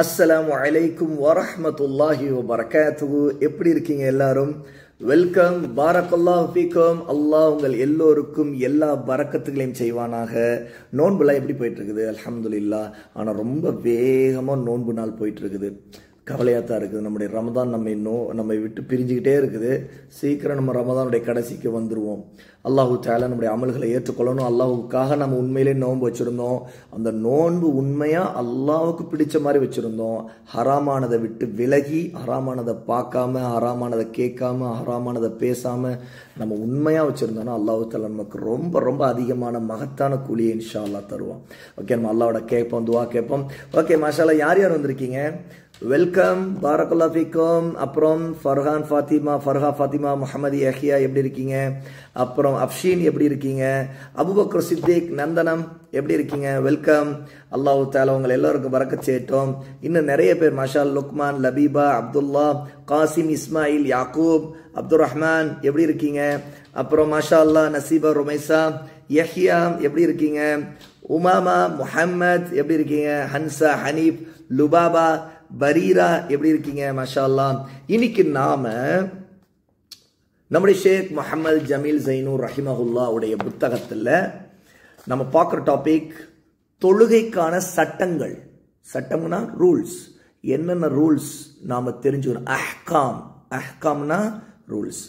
அஸ்ஸலாம் வலைக்கும் வரஹமத்துல்லாஹி வரகாத்து எப்படி இருக்கீங்க எல்லாரும்? வெல்கம் பாரக்கல்லா ஃபீக்கும் அல்லாஹ் உங்கள் எல்லோருக்கும் எல்லா பறக்கத்துகளையும் செய்வானாக. நோன்புலாம் எப்படி போயிட்டு இருக்குது? அலமதுல்லா ஆனால் ரொம்ப வேகமாக நோன்பு நாள் போயிட்டு இருக்குது. கவலையாக தான் இருக்குது. நம்முடைய ரமதான் நம்ம நோ நம்மை விட்டு பிரிஞ்சுக்கிட்டே இருக்குது. சீக்கிரம் நம்ம ரமதானுடைய கடைசிக்கு வந்துடுவோம் அல்லாஹு தாலா நம்முடைய அமல்களை ஏற்றுக்கொள்ளணும். அல்லாஹுக்காக நம்ம உண்மையிலே நோன்பு வச்சுருந்தோம். அந்த நோன்பு உண்மையாக அல்லாஹுக்கு பிடிச்ச மாதிரி வச்சுருந்தோம். ஹராமானதை விட்டு விலகி ஹராமானதை பார்க்காம ஹராமானதை கேட்காம ஹராமானதை பேசாமல் நம்ம உண்மையாக வச்சுருந்தோம்னா அல்லாஹு தாலா நமக்கு ரொம்ப ரொம்ப அதிகமான மகத்தான கூலியை இன்ஷா அல்லா தருவோம் ஓகே நம்ம அல்லாவோட கேட்போம் துவா கேட்போம். ஓகே மாஷாலா யார் யார் வந்திருக்கீங்க? வெல்கம் பாரகுல்லா ஃபீக்கும் அப்புறம் ஃபர்ஹான் ஃபாத்திமா ஃபர்ஹா ஃபாத்திமா முகமது யஹியா எப்படி இருக்கீங்க? அப்புறம் அப்ஷீன் எப்படி இருக்கீங்க? அபுபக்ர சித்திக் நந்தனம் எப்படி இருக்கீங்க? வெல்கம் அல்லாஹு தாலா உங்கள் எல்லாருக்கும் பறக்க சேட்டோம் இன்னும் நிறைய பேர் மஷால் லுக்மான் லபீபா அப்துல்லா காசிம் இஸ்மாயில் யாக்கூப் அப்துல் ரஹ்மான் எப்படி இருக்கீங்க? அப்புறம் மாஷா அல்லா நசீபா ரொமைசா யஹியா எப்படி இருக்கீங்க? உமாமா முஹம்மத் எப்படி இருக்கீங்க? ஹன்சா ஹனீப் லுபாபா பரீரா எப்படி இருக்கீங்க? மஷா அல்லா இன்னைக்கு நாம நம்முடைய ஷேக் முகமது ஜமீல் ஜைனூர் ரஹிமஹுல்லா உடைய புத்தகத்தில் நம்ம பார்க்குற டாபிக் தொழுகைக்கான சட்டங்கள். சட்டம்னா ரூல்ஸ் என்னென்ன ரூல்ஸ் நாம் தெரிஞ்சுக்கணும்? அஹ்காம். அஹ்காம்னா ரூல்ஸ்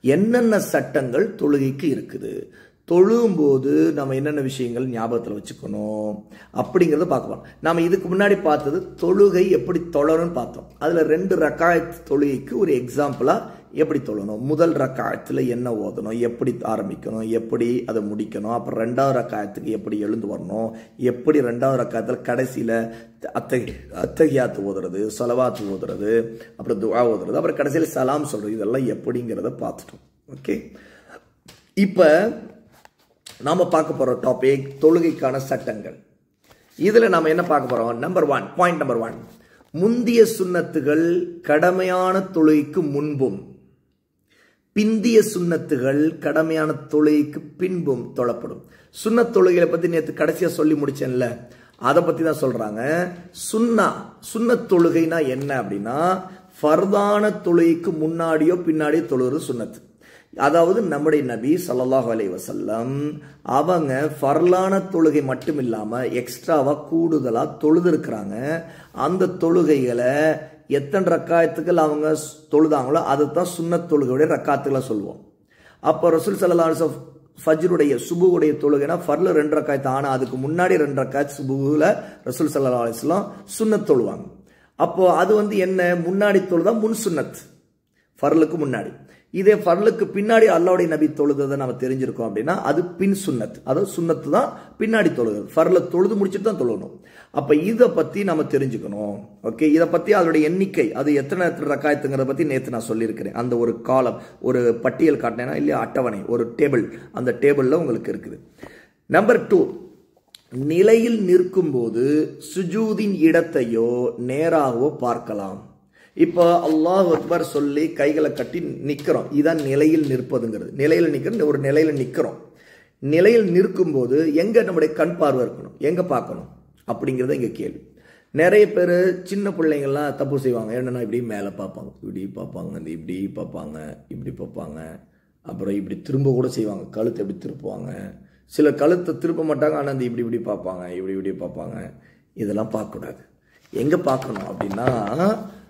என்னென்ன சட்டங்கள் தொழுகைக்கு இருக்குது? தொழும்போது நம்ம என்னென்ன விஷயங்கள் ஞாபகத்தில் வச்சுக்கணும் அப்படிங்கிறத பார்க்கலாம் நாம் இதுக்கு முன்னாடி பார்த்தது தொழுகை எப்படி தொழணும்னு பார்த்தோம். அதில் ரெண்டு ரக்காயத்து தொழுகைக்கு ஒரு எக்ஸாம்பிளாக எப்படி தொழணும்? முதல் ரக்காயத்தில் என்ன ஓதணும்? எப்படி ஆரம்பிக்கணும்? எப்படி அதை முடிக்கணும்? அப்புறம் ரெண்டாவது ரக்காயத்துக்கு எப்படி எழுந்து வரணும்? எப்படி ரெண்டாவது ரக்காயத்தில் கடைசியில் அத்தகி அத்தகையாத்து ஓதுறது சொலவாத்து ஓதுறது அப்புறம் துவா ஓதுறது அப்புறம் கடைசியில் சலாம் சொல்கிறது இதெல்லாம் எப்படிங்கிறத பார்த்துட்டோம். ஓகே? இப்போ நாம் பார்க்க போகிற டாபிக் தொழுகைக்கான சட்டங்கள். இதில் நாம் என்ன பார்க்க போகிறோம் number one point number one முந்திய சுண்ணத்துகள் கடமையான தொழுகைக்கு முன்பும் பிந்திய சுண்ணத்துகள் கடமையான தொழுகைக்கு பின்பும் தொழப்படும். சுண்ணத் தொழுகையை பற்றி நேற்று கடைசியாக சொல்லி முடிச்சேன்ல அதை பற்றி தான் சொல்கிறாங்க சுண்ணா சுண்ணத் தொழுகைனா என்ன அப்படின்னா ஃபர்தான தொழுகைக்கு முன்னாடியோ பின்னாடியோ தொழுகிறது சுண்ணத்து. அதாவது நம்முடைய நபி சல்லாஹ் அலை வசல்லம் அவங்க ஃபர்லான தொழுகை மட்டும் இல்லாமல் எக்ஸ்ட்ராவாக கூடுதலாக தொழுதுருக்குறாங்க. அந்த தொழுகைகளை எத்தனை ரக்காயத்துக்கள் அவங்க தொழுதாங்களோ அதை தான் சுண்ணத் தொழுகையுடைய ரக்காத்துக்களை சொல்லுவோம் அப்போ ரசூல் சல்லா ஃபஜ்ருடைய சுபுவுடைய தொழுகைனா ஃபர்ல ரெண்டு ரக்காயத்து ஆனால் அதுக்கு முன்னாடி ரெண்டு ரக்காயத்து சுபுவில் ரசூல் சல்லா அலிஸ்லாம் சுண்ணத் தொழுவாங்க. அப்போது அது வந்து என்ன? முன்னாடி தொழுதான் முன் சுண்ணத் ஃபர்லுக்கு முன்னாடி. இதே ஃபர்லுக்கு பின்னாடி அல்லாவுடைய நபி தொழுதை நம்ம தெரிஞ்சிருக்கோம் அப்படின்னா அது பின் சுண்ணத் அதாவது சுண்ணத்து தான் பின்னாடி தொழுது ஃபர்ல தொழுது முடிச்சுட்டு தான் தொழுகணும் அப்போ இதை பற்றி நம்ம தெரிஞ்சுக்கணும். ஓகே? இதை பற்றி அதனுடைய எண்ணிக்கை அது எத்தனை எத்தனை ரக்காயத்துங்கிறத பற்றி நேற்று நான் சொல்லியிருக்கிறேன். அந்த ஒரு காலம் ஒரு பட்டியல் காட்டினேன்னா இல்லையா அட்டவணை ஒரு டேபிள். அந்த டேபிளில் உங்களுக்கு இருக்குது. Number two. நிலையில் நிற்கும்போது சுஜூதின் இடத்தையோ நேராகவோ பார்க்கலாம். இப்போ அல்லாஹ் அக்பர் சொல்லி கைகளை கட்டி நிற்கிறோம் இதுதான் நிலையில் நிற்பதுங்கிறது. நிலையில் நிற்கிறது ஒரு நிலையில் நிற்கிறோம் நிலையில் நிற்கும்போது எங்கே நம்முடைய கண் பார்வை இருக்கணும்? எங்கே பார்க்கணும்? அப்படிங்கிறத இங்கே கேள்வி. நிறைய பேர் சின்ன பிள்ளைங்கள்லாம் தப்பு செய்வாங்க. என்னென்னா இப்படி மேலே பார்ப்பாங்க. இப்படி பார்ப்பாங்க. இந்த இப்படி பார்ப்பாங்க. இப்படி பார்ப்பாங்க. அப்புறம் இப்படி திரும்ப கூட செய்வாங்க. கழுத்தை எப்படி திருப்புவாங்க. சில கழுத்தை திருப்ப மாட்டாங்க. ஆனால் அந்த இப்படி இப்படி பார்ப்பாங்க. இப்படி இப்படி பார்ப்பாங்க. இதெல்லாம் பார்க்கக்கூடாது. எங்கே பார்க்கணும் அப்படின்னா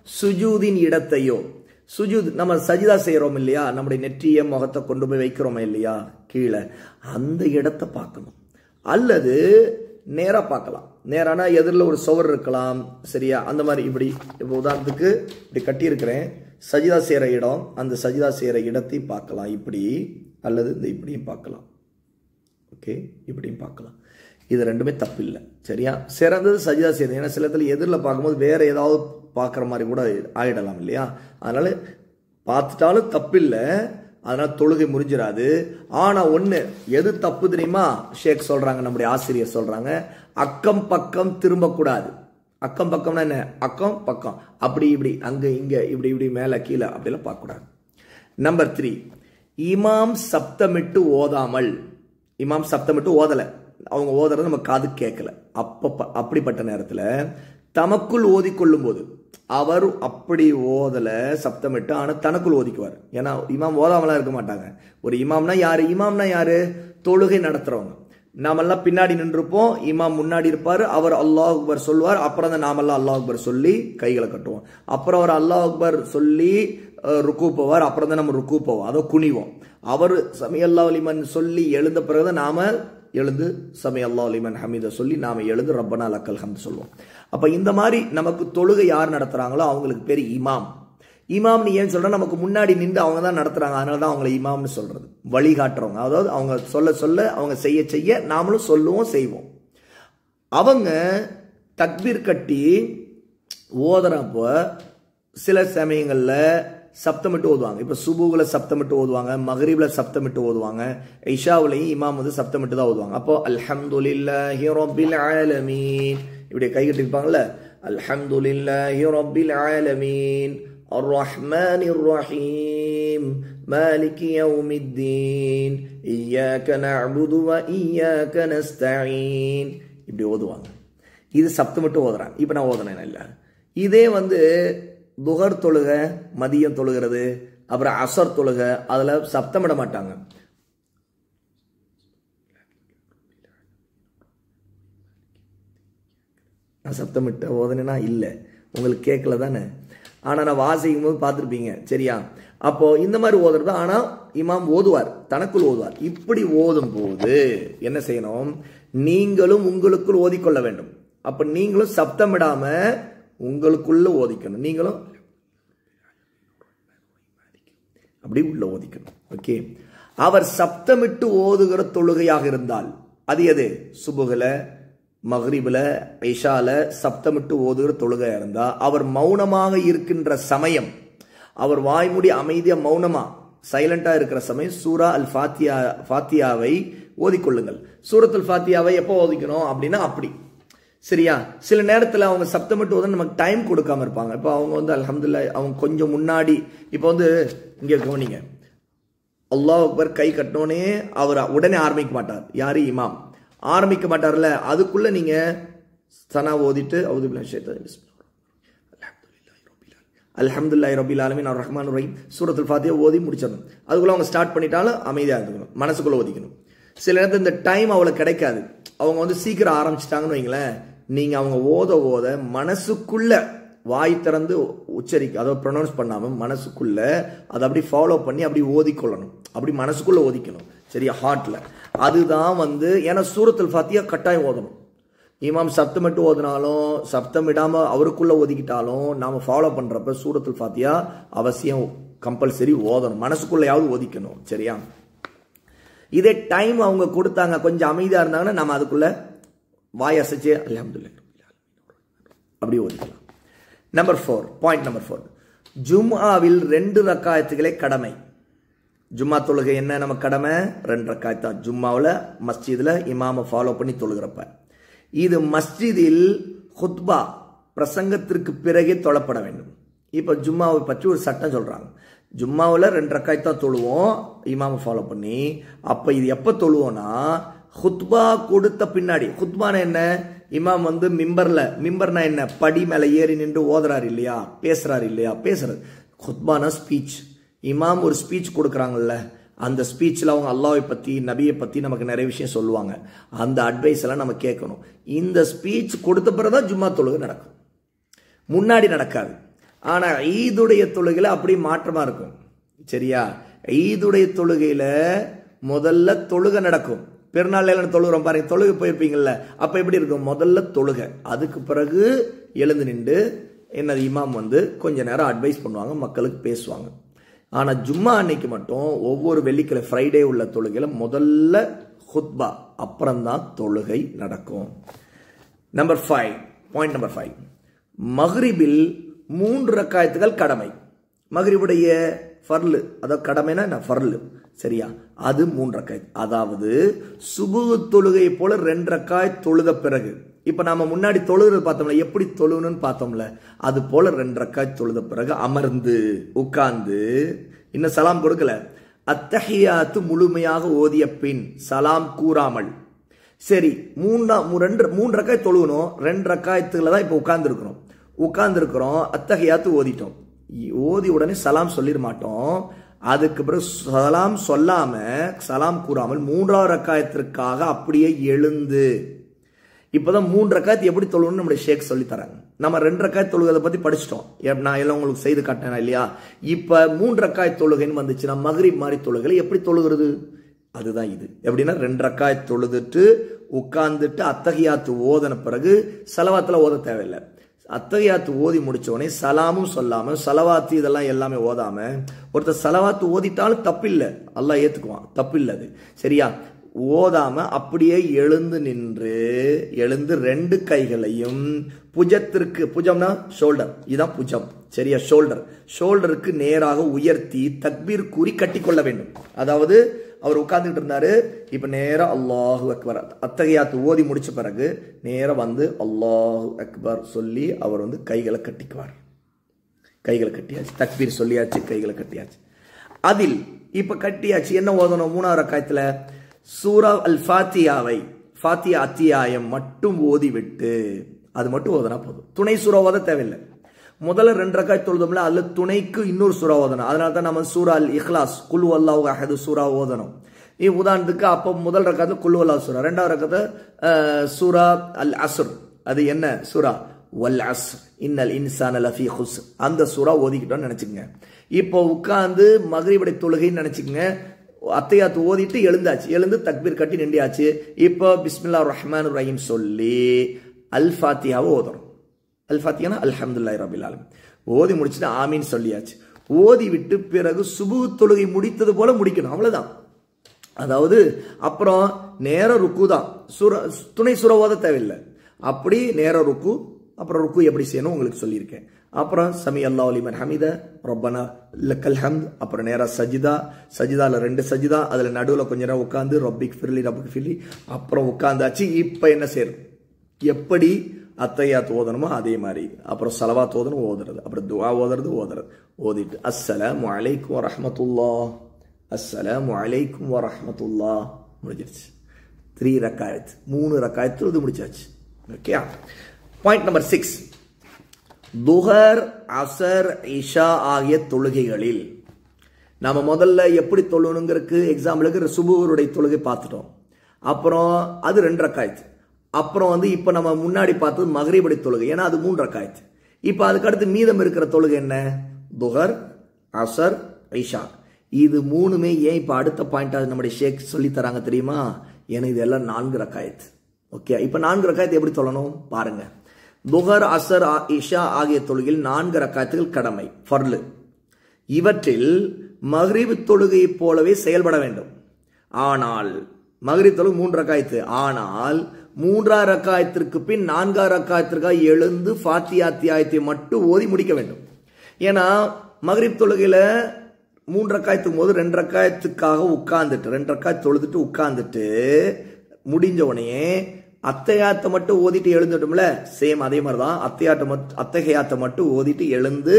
சுஜூதின் இடத்தையோ சுஜூத் நம்ம சஜிதா செய்கிறோம் இல்லையா? நம்முடைய நெற்றிய முகத்தை கொண்டு போய் வைக்கிறோமா இல்லையா? கீழே. அந்த இடத்த பார்க்கணும். அல்லது நேராக பார்க்கலாம். நேரானா எதிரில் ஒரு சுவர் இருக்கலாம். சரியா? அந்த மாதிரி இப்படி இப்போ உதாரணத்துக்கு இப்படி கட்டியிருக்கிறேன். சஜிதா செய்கிற இடம் அந்த சஜிதா செய்கிற இடத்தையும் பார்க்கலாம். இப்படி அல்லது இந்த இப்படியும் பார்க்கலாம். ஓகே? இப்படியும் பார்க்கலாம். இது ரெண்டுமே தப்பு இல்லை சரியா? சிறந்தது சஜிதா செய்யுது ஏன்னா சில எதிரில் பார்க்கும்போது வேறு ஏதாவது பார்க்குற மாதிரி கூட ஆகிடலாம் இல்லையா? அதனால் பார்த்துட்டாலும் தப்பில்லை. அதனால் தொழுகை முறிஞ்சிடாது ஆனால் ஒன்று எது தப்பு தெரியுமா? ஷேக் சொல்கிறாங்க நம்முடைய ஆசிரியர் சொல்கிறாங்க அக்கம் பக்கம் திரும்பக்கூடாது. அக்கம் பக்கம்னா என்ன? அக்கம் பக்கம். அப்படி இப்படி அங்கே இங்கே இப்படி இப்படி மேலே கீழே அப்படிலாம் பார்க்கக்கூடாது. நம்பர் த்ரீ இமாம் சப்தமிட்டு ஓதாமல். இமாம் சப்தமிட்டு ஓதலை. அவங்க ஓதுறது நம்ம காது கேட்கல. அப்போ அப்படிப்பட்ட நேரத்தில் தமக்குள் ஓதிக்கொள்ளும் போது அவர் அப்படி ஓதல சப்தமிட்டு ஆனால் தனக்குள் ஓதிக்குவார். ஏன்னா இமாம் ஓதாமலாம் இருக்க மாட்டாங்க. ஒரு இமாம்னா யார்? இமாம்னா யார்? தொழுகை நடத்துறவங்க. நாமெல்லாம் பின்னாடி நின்றுப்போம் இமாம் முன்னாடி இருப்பார். அவர் அல்லாஹ் அக்பர் சொல்வார் அப்புறம் தான் நாமெல்லாம் அல்லாஹ் அக்பர் சொல்லி கைகளை கட்டுவோம். அப்புறம் அவர் அல்லாஹ் அக்பர் சொல்லி ருக்கு போவார். அப்புறம் தான் நம்ம ருக்கு போவோம். அதை குனிவோம். அவர் சமயல்லா அலிமன் சொல்லி எழுந்த பிறகு தான் நாம எழுந்து சமய அல்லா அலிமன் ஹமீதை சொல்லி நாம எழுந்து ரப்பனா லக்கல் ஹம்து சொல்லுவோம். அப்போ இந்த மாதிரி நமக்கு தொழுகை யார் நடத்துகிறாங்களோ அவங்களுக்கு பேர் இமாம். இமாம்னு ஏன் சொல்கிறா நமக்கு முன்னாடி நின்று அவங்க தான் நடத்துகிறாங்க அதனால தான் அவங்களை இமாம்னு சொல்கிறது வழிகாட்டுறவங்க அதாவது அவங்க சொல்ல சொல்ல அவங்க செய்ய செய்ய நாமளும் சொல்லுவோம் செய்வோம். அவங்க தக்பீர் கட்டி ஓதுறப்போ சில சமயங்களில் சப்தமிட்டு ஓதுவாங்க இப்போ சுபுவில் சப்தமிட்டு ஓதுவாங்க மகரீபில் சப்தமிட்டு ஓதுவாங்க ஐஷாவுலையும் இமாம் வந்து சப்தமிட்டு தான் ஓதுவாங்க அப்போ அல்ஹம்துலில்லாஹி ரப்பில் ஆலமீன் இப்படி கை கட்டிருப்பாங்கல்ல அல்ஹம்துலில்லாஹி ரப்பில் ஆலமீன் الرحمن الرحيم مالك يوم الدين إياك نعبد وإياك نستعين இப்படி ஓதுவாங்க இது சப்தமிட்டு ஓதுறாங்க இப்போ நான் ஓதுனேன் இல்லை இதே வந்து துகர் தொழுக மதியம் தொழுகிறது அப்புறம் அசர் தொழுக அதில் சப்தமிட மாட்டாங்க. நான் சப்தமிட்ட ஓதனா இல்லை. உங்களுக்கு கேட்கல தானே? ஆனால் நான் வாசிக்கும் போது பார்த்துருப்பீங்க. சரியா? அப்போ இந்த மாதிரி ஓதுறது ஆனால் இமாம் ஓதுவார். தனக்குள் ஓதுவார். இப்படி ஓதும் போது என்ன செய்யணும்? நீங்களும் உங்களுக்குள் ஓதிக்கொள்ள வேண்டும். அப்போ நீங்களும் சப்தமிடாம உங்களுக்குள்ள ஓதிக்கணும். நீங்களும் அப்படி உள்ள ஓதிக்கணும். ஓகே அவர் சப்தமிட்டு ஓதுகிற தொழுகையாக இருந்தால் அது எது? சுபுகல மஹ்ரிபில் ஐஷால சப்தமிட்டு ஓதுகிற தொழுகையாக இருந்தால் அவர் மௌனமாக இருக்கின்ற சமயம் அவர் வாய்மூடி அமைதியாக மௌனமாக சைலண்டாக இருக்கிற சமயம் சூரா அல் ஃபாத்தியா ஃபாத்தியாவை ஓதிக்கொள்ளுங்கள். சூரத்துல் ஃபாத்தியாவை எப்போ ஓதிக்கணும்? அப்படின்னா அப்படி. சரியா? சில நேரத்தில் அவங்க சப்தமிட்டு வந்து நமக்கு டைம் கொடுக்காம இருப்பாங்க. இப்போ அவங்க வந்து அல்ஹம்துலில்லாஹ் அவங்க கொஞ்சம் முன்னாடி இப்போ வந்து இங்கே கவனிங்க. அல்லாஹ் அக்பர் கை கட்டினோடனே அவர் உடனே ஆரம்பிக்க மாட்டார். யார்? இமாம். ஆரம்பிக்க மாட்டார்ல. அதுக்குள்ளே நீங்கள் சனா ஓதிட்டு அவுது பில்லாஹ் அலமதுல்லாய் ரபில் ஆலமின். அவர் ரஹ்மான் ரஹீம். சூரத்துல் ஃபாத்தியா ஓதி முடிச்சிடணும். அதுக்குள்ளே அவங்க ஸ்டார்ட் பண்ணிட்டாலும் அமைதியாக இருந்துக்கணும் மனசுக்குள்ளே ஓதிக்கணும் சில நேரத்தில் இந்த டைம் அவளுக்கு கிடைக்காது. அவங்க வந்து சீக்கிரம் ஆரம்பிச்சிட்டாங்கன்னு வைங்களேன் நீங்க அவங்க ஓத ஓத மனசுக்குள்ள வாய் திறந்து உச்சரிக்க அதாவது ப்ரொனவுன்ஸ் பண்ணாமல் மனசுக்குள்ள அதை அப்படி ஃபாலோ பண்ணி அப்படி ஓதிக்கொள்ளணும். அப்படி மனசுக்குள்ள ஓதிக்கணும். சரியா? ஹார்ட்ல அதுதான் வந்து ஏன்னா சூரத்தில் ஃபாத்தியா கட்டாயம் ஓதணும். இமாம் சப்தமிட்டு ஓதினாலும் சப்தம் விடாமல் அவருக்குள்ள ஒதுக்கிட்டாலும் நாம் ஃபாலோ பண்ணுறப்ப சூரத்தில் ஃபாத்தியா அவசியம் கம்பல்சரி ஓதணும். மனசுக்குள்ளையாவது ஒதுக்கணும் சரியா? இதே டைம் அவங்க கொடுத்தாங்க கொஞ்சம் அமைதியாக இருந்தாங்கன்னா நம்ம அதுக்குள்ள வாய் அசைச்சே அல்ஹம்துலில்லாஹ் அப்படி ஓதிக்கலாம். Number four point number four ஜும்ஆவில் ரெண்டு ரக்காயத்துகளே கடமை. ஜும்மா தொழுகை என்ன நம்ம கடமை? ரெண்டு ரக்காயத் தான். ஜும்மாவில் மஸ்ஜிதில் இமாமை ஃபாலோ பண்ணி தொழுகிறப்ப. இது மஸ்ஜிதில் ஹுத்பா பிரசங்கத்திற்கு பிறகே தொழப்பட வேண்டும். இப்போ ஜும்மாவை பற்றி ஒரு சட்டம் சொல்கிறாங்க ஜும்மாவில் ரெண்டு ரக்காயத் தான் தொழுவோம். இமாமை ஃபாலோ பண்ணி அப்போ இது எப்போ தொழுவோன்னா ஹுத்பா கொடுத்த பின்னாடி ஹுத்பான என்ன? இமாம் வந்து மிம்பர்ல மிம்பர்னா என்ன? படி மேலே ஏறி நின்று ஓதுறாரு இல்லையா? பேசுறாரு இல்லையா? பேசுறது ஹுத்பானா ஸ்பீச் இமாம் ஒரு ஸ்பீச் கொடுக்குறாங்கல்ல அந்த ஸ்பீச்சில் அவங்க அல்லாவை பற்றி நபியை பற்றி நமக்கு நிறைய விஷயம் சொல்லுவாங்க. அந்த அட்வைஸ் எல்லாம் நம்ம கேட்கணும். இந்த ஸ்பீச் கொடுத்த பிறகு தான் ஜும்மா தொழுகை நடக்கும். முன்னாடி நடக்காது. ஆனால் ஈதுடைய தொழுகையில் அப்படி மாற்றமாக இருக்கும். சரியா? ஈதுடைய தொழுகையில் முதல்ல தொழுகை நடக்கும். பெருநாள் எல்லாம் தொழுகிறோம் பாருங்க தொழுகை போயிருப்பீங்கல்ல அப்போ எப்படி இருக்கும்? முதல்ல தொழுகை. அதுக்கு பிறகு எழுந்து நின்று என்னது இமாம் வந்து கொஞ்ச நேரம் அட்வைஸ் பண்ணுவாங்க மக்களுக்கு பேசுவாங்க. ஆனால் ஜும்மா அன்னைக்கு மட்டும் ஒவ்வொரு வெள்ளிக்கிழமை ஃப்ரைடே உள்ள தொழுகையில் முதல்ல ஹுத்பா அப்புறம்தான் தொழுகை நடக்கும். Number five point number five மஹ்ரிபில் மூன்று ரக்காயத்துகள் கடமை. மஹ்ரிபுடைய ஃபர்லு அதாவது கடமைனா என்ன? ஃபர்லு. சரியா? அது மூன்று ரக்காய் அதாவது சுபு தொழுகை போல ரெண்டு ரக்காய் தொழுத பிறகு. இப்ப நாம முன்னாடி தொழுகிறது பார்த்தோம்ல எப்படி தொழுகணும்னு பார்த்தோம்ல அது போல ரெண்டு ரக்காய் தொழுத பிறகு அமர்ந்து உட்கார்ந்து இன்னும் சலாம் கொடுக்கல. அத்தகையாத்து முழுமையாக ஓதிய பின் சலாம் கூறாமல். சரி மூன்றா மூ- ரெண்டு மூன்று ரக்காய் தொழுகணும். ரெண்டு ரக்காயத்துல தான் இப்போ உட்கார்ந்துருக்கிறோம் உட்கார்ந்துருக்கிறோம் அத்தகையாத்து ஓதிட்டோம். ஓதி உடனே சலாம் சொல்லிட மாட்டோம். அதுக்கு பிறகு சலாம் சொல்லாம சலாம் கூறாமல் மூன்றாவது ரக்காயத்திற்காக அப்படியே எழுந்து. இப்போதான் மூன்று ரக்காயத்து எப்படி தொழுகணும்னு நம்முடைய ஷேக் சொல்லி தராங்க நம்ம ரெண்டு ரக்காய் தொழுகதை பத்தி படிச்சிட்டோம். நான் எல்லாம் உங்களுக்கு செய்து காட்டினேன் இல்லையா? இப்ப மூன்று ரக்காய் தொழுகைன்னு வந்துச்சுன்னா மகரிப் மாதிரி தொழுகை எப்படி தொழுகிறது? அதுதான் இது. எப்படின்னா ரெண்டு ரக்காய் தொழுதுட்டு உட்கார்ந்துட்டு அத்தகையாத்து ஓதன பிறகு செலவாத்துல ஓத தேவையில்லை. அத்தகையாத்து ஓதி முடிச்ச சலாமும் சொல்லாமல் சலவாத்து இதெல்லாம் எல்லாமே ஓதாமல் ஒருத்தர் சலவாத்து ஓதிட்டாலும் தப்பில்லை. எல்லாம் ஏற்றுக்குவான் தப்பில்லை அது. சரியா? ஓதாம அப்படியே எழுந்து நின்று எழுந்து ரெண்டு கைகளையும் புஜத்திற்கு புஜம்னா ஷோல்டர் இதுதான் புஜம். சரியா? ஷோல்டர் ஷோல்டருக்கு நேராக உயர்த்தி தக்பீர் கூறி கட்டிக்கொள்ள வேண்டும். அதாவது அவர் உட்காந்துக்கிட்டு இருந்தாரு. இப்போ நேராக அல்லாஹு அக்பர். அத்தகையாத்து ஓதி முடிச்ச பிறகு நேராக வந்து அல்லாஹு அக்பர் சொல்லி அவர் வந்து கைகளை கட்டிக்குவார். கைகளை கட்டியாச்சு. தக்பீர் சொல்லியாச்சு கைகளை கட்டியாச்சு. அதில் இப்போ கட்டியாச்சு. என்ன ஓதணும்? மூணாவது காயத்தில் சூரா அல் ஃபாத்தியாவை ஃபாத்தியா அத்தியாயம் மட்டும் ஓதிவிட்டு அது மட்டும் ஓதனா போதும். துணை சூறா ஓத தேவையில்லை. முதல்ல ரெண்டு ரக்காய் தொழுதோம்ல அதுல துணைக்கு இன்னொரு சூறா ஓதணும். அதனால தான் நம்ம சூரா அல் இஹ்லாஸ் குல் அல்லாஹ் அஹது சூறா ஓதணும். இ உதாரணத்துக்கு அப்போ முதல் ரக்கத்து குல் அல்லாஹ் சூரா ரெண்டாவது ரக்கத்து சூரா அல் அசுர் அது என்ன சூரா வல் அஸ் இன்னல் இன்சான் லஃபி ஹுஸ் அந்த சூறா ஓதிக்கிட்டோம்னு நினைச்சுக்கங்க. இப்போ உட்காந்து மகரிபடை தொழுகைன்னு நினைச்சுக்கங்க. அத்தையாத்து ஓதிட்டு எழுந்தாச்சு. எழுந்து தக்பீர் கட்டி நின்றியாச்சு. இப்போ பிஸ்மில்லா ரஹ்மான் ரஹீம் சொல்லி அல் ஃபாத்தியாவை ஓதணும். அல் ஃபாத்தியானா அல்ஹம்துலில்லாஹி ரபில் ஆலமீன். ஓதி முடிச்சுட்டு ஆமீன் சொல்லியாச்சு. ஓதி விட்டு பிறகு சுபு தொழுகை முடித்தது போல முடிக்கணும். அவ்வளோதான் அதாவது அப்புறம் நேர ருக்கு தான் சுர துணை சுரவோத தேவையில்லை. அப்படி நேர ருக்கு அப்புறம் ருக்கு எப்படி செய்யணும் உங்களுக்கு சொல்லியிருக்கேன். அப்புறம் சமி அல்லா அலிமன் ஹமித ரொப்பனா லக்கல் ஹம்த். அப்புறம் நேராக சஜிதா. சஜிதாவில் ரெண்டு சஜிதா. அதில் நடுவில் கொஞ்ச நேரம் உட்காந்து ரொப்பிக் ஃபிர்லி ரப்பிக் ஃபிர்லி. அப்புறம் உட்காந்தாச்சு இப்போ என்ன செய்யணும்? எப்படி அத்தையாத் ஓதணுமோ அதே மாதிரி. அப்புறம் சலவாத் ஓதணும் ஓதுறது. அப்புறம் துவா ஓதுறது ஓதுறது. ஓதிட்டு அஸ்ஸலாம் அலைக்கும் வரமத்துல்லா அஸ்ஸலாம் அலைக்கும் வரமத்துல்லா முடிஞ்சிருச்சு. த்ரீ ரக்காயத். மூணு ரக்காயத்து இது முடிச்சாச்சு. ஓகே பாயிண்ட் நம்பர் சிக்ஸ் துஹர் அசர் இஷா ஆகிய தொழுகைகளில் நம்ம முதல்ல எப்படி தொழுணுங்கிறதுக்கு எக்ஸாம்பிளுக்கு சுபுவருடைய தொழுகை பார்த்துட்டோம். அப்புறம் அது ரெண்டு ரக்காயத்து அப்புறம் வந்து இப்போ நம்ம முன்னாடி பார்த்தது மகரிபடி தொழுகை. ஏன்னா அது மூன்று ரக்காயத்து இப்போ அதுக்கடுத்து மீதம் இருக்கிற தொழுகை என்ன? துஹர் அசர் ஐஷா. இது மூணுமே ஏன் இப்போ அடுத்த பாயிண்ட் நம்முடைய ஷேக் சொல்லி தராங்க தெரியுமா? ஏன்னா இதெல்லாம் நான்கு ரக்காயத்து ஓகே இப்போ நான்கு ரக்காயத்து எப்படி சொல்லணும் பாருங்க. துஹர் அசர் ஆ- இஷா ஆகிய தொழுகையில் நான்கு ரக்காயத்துகள் கடமை ஃபர்லு. இவற்றில் மக்ரிப் தொழுகையைப் போலவே செயல்பட வேண்டும். ஆனால் மக்ரிப் தொழுகை மூன்று ரக்காயத்து. ஆனால் மூன்றாம் ரக்காயத்திற்கு பின் நான்கா ரக்காயத்திற்காக எழுந்து ஃபாத்தியா அத்தியாயத்தை மட்டும் ஓதி முடிக்க வேண்டும். ஏன்னா மகரிப் தொழுகையில் மூன்று ரக்காயத்துக்கும் போது ரெண்டு ரக்காயத்துக்காக உட்காந்துட்டு ரெண்டு ரக்காயத்து தொழுதுட்டு உட்காந்துட்டு முடிஞ்ச உடனே அத்தையாத்தை மட்டும் ஓதிட்டு எழுந்துட்டோம்ல சேம் அதே மாதிரி தான் அத்தையாட்டை மட் அத்தகையாத்தை மட்டும் ஓதிட்டு எழுந்து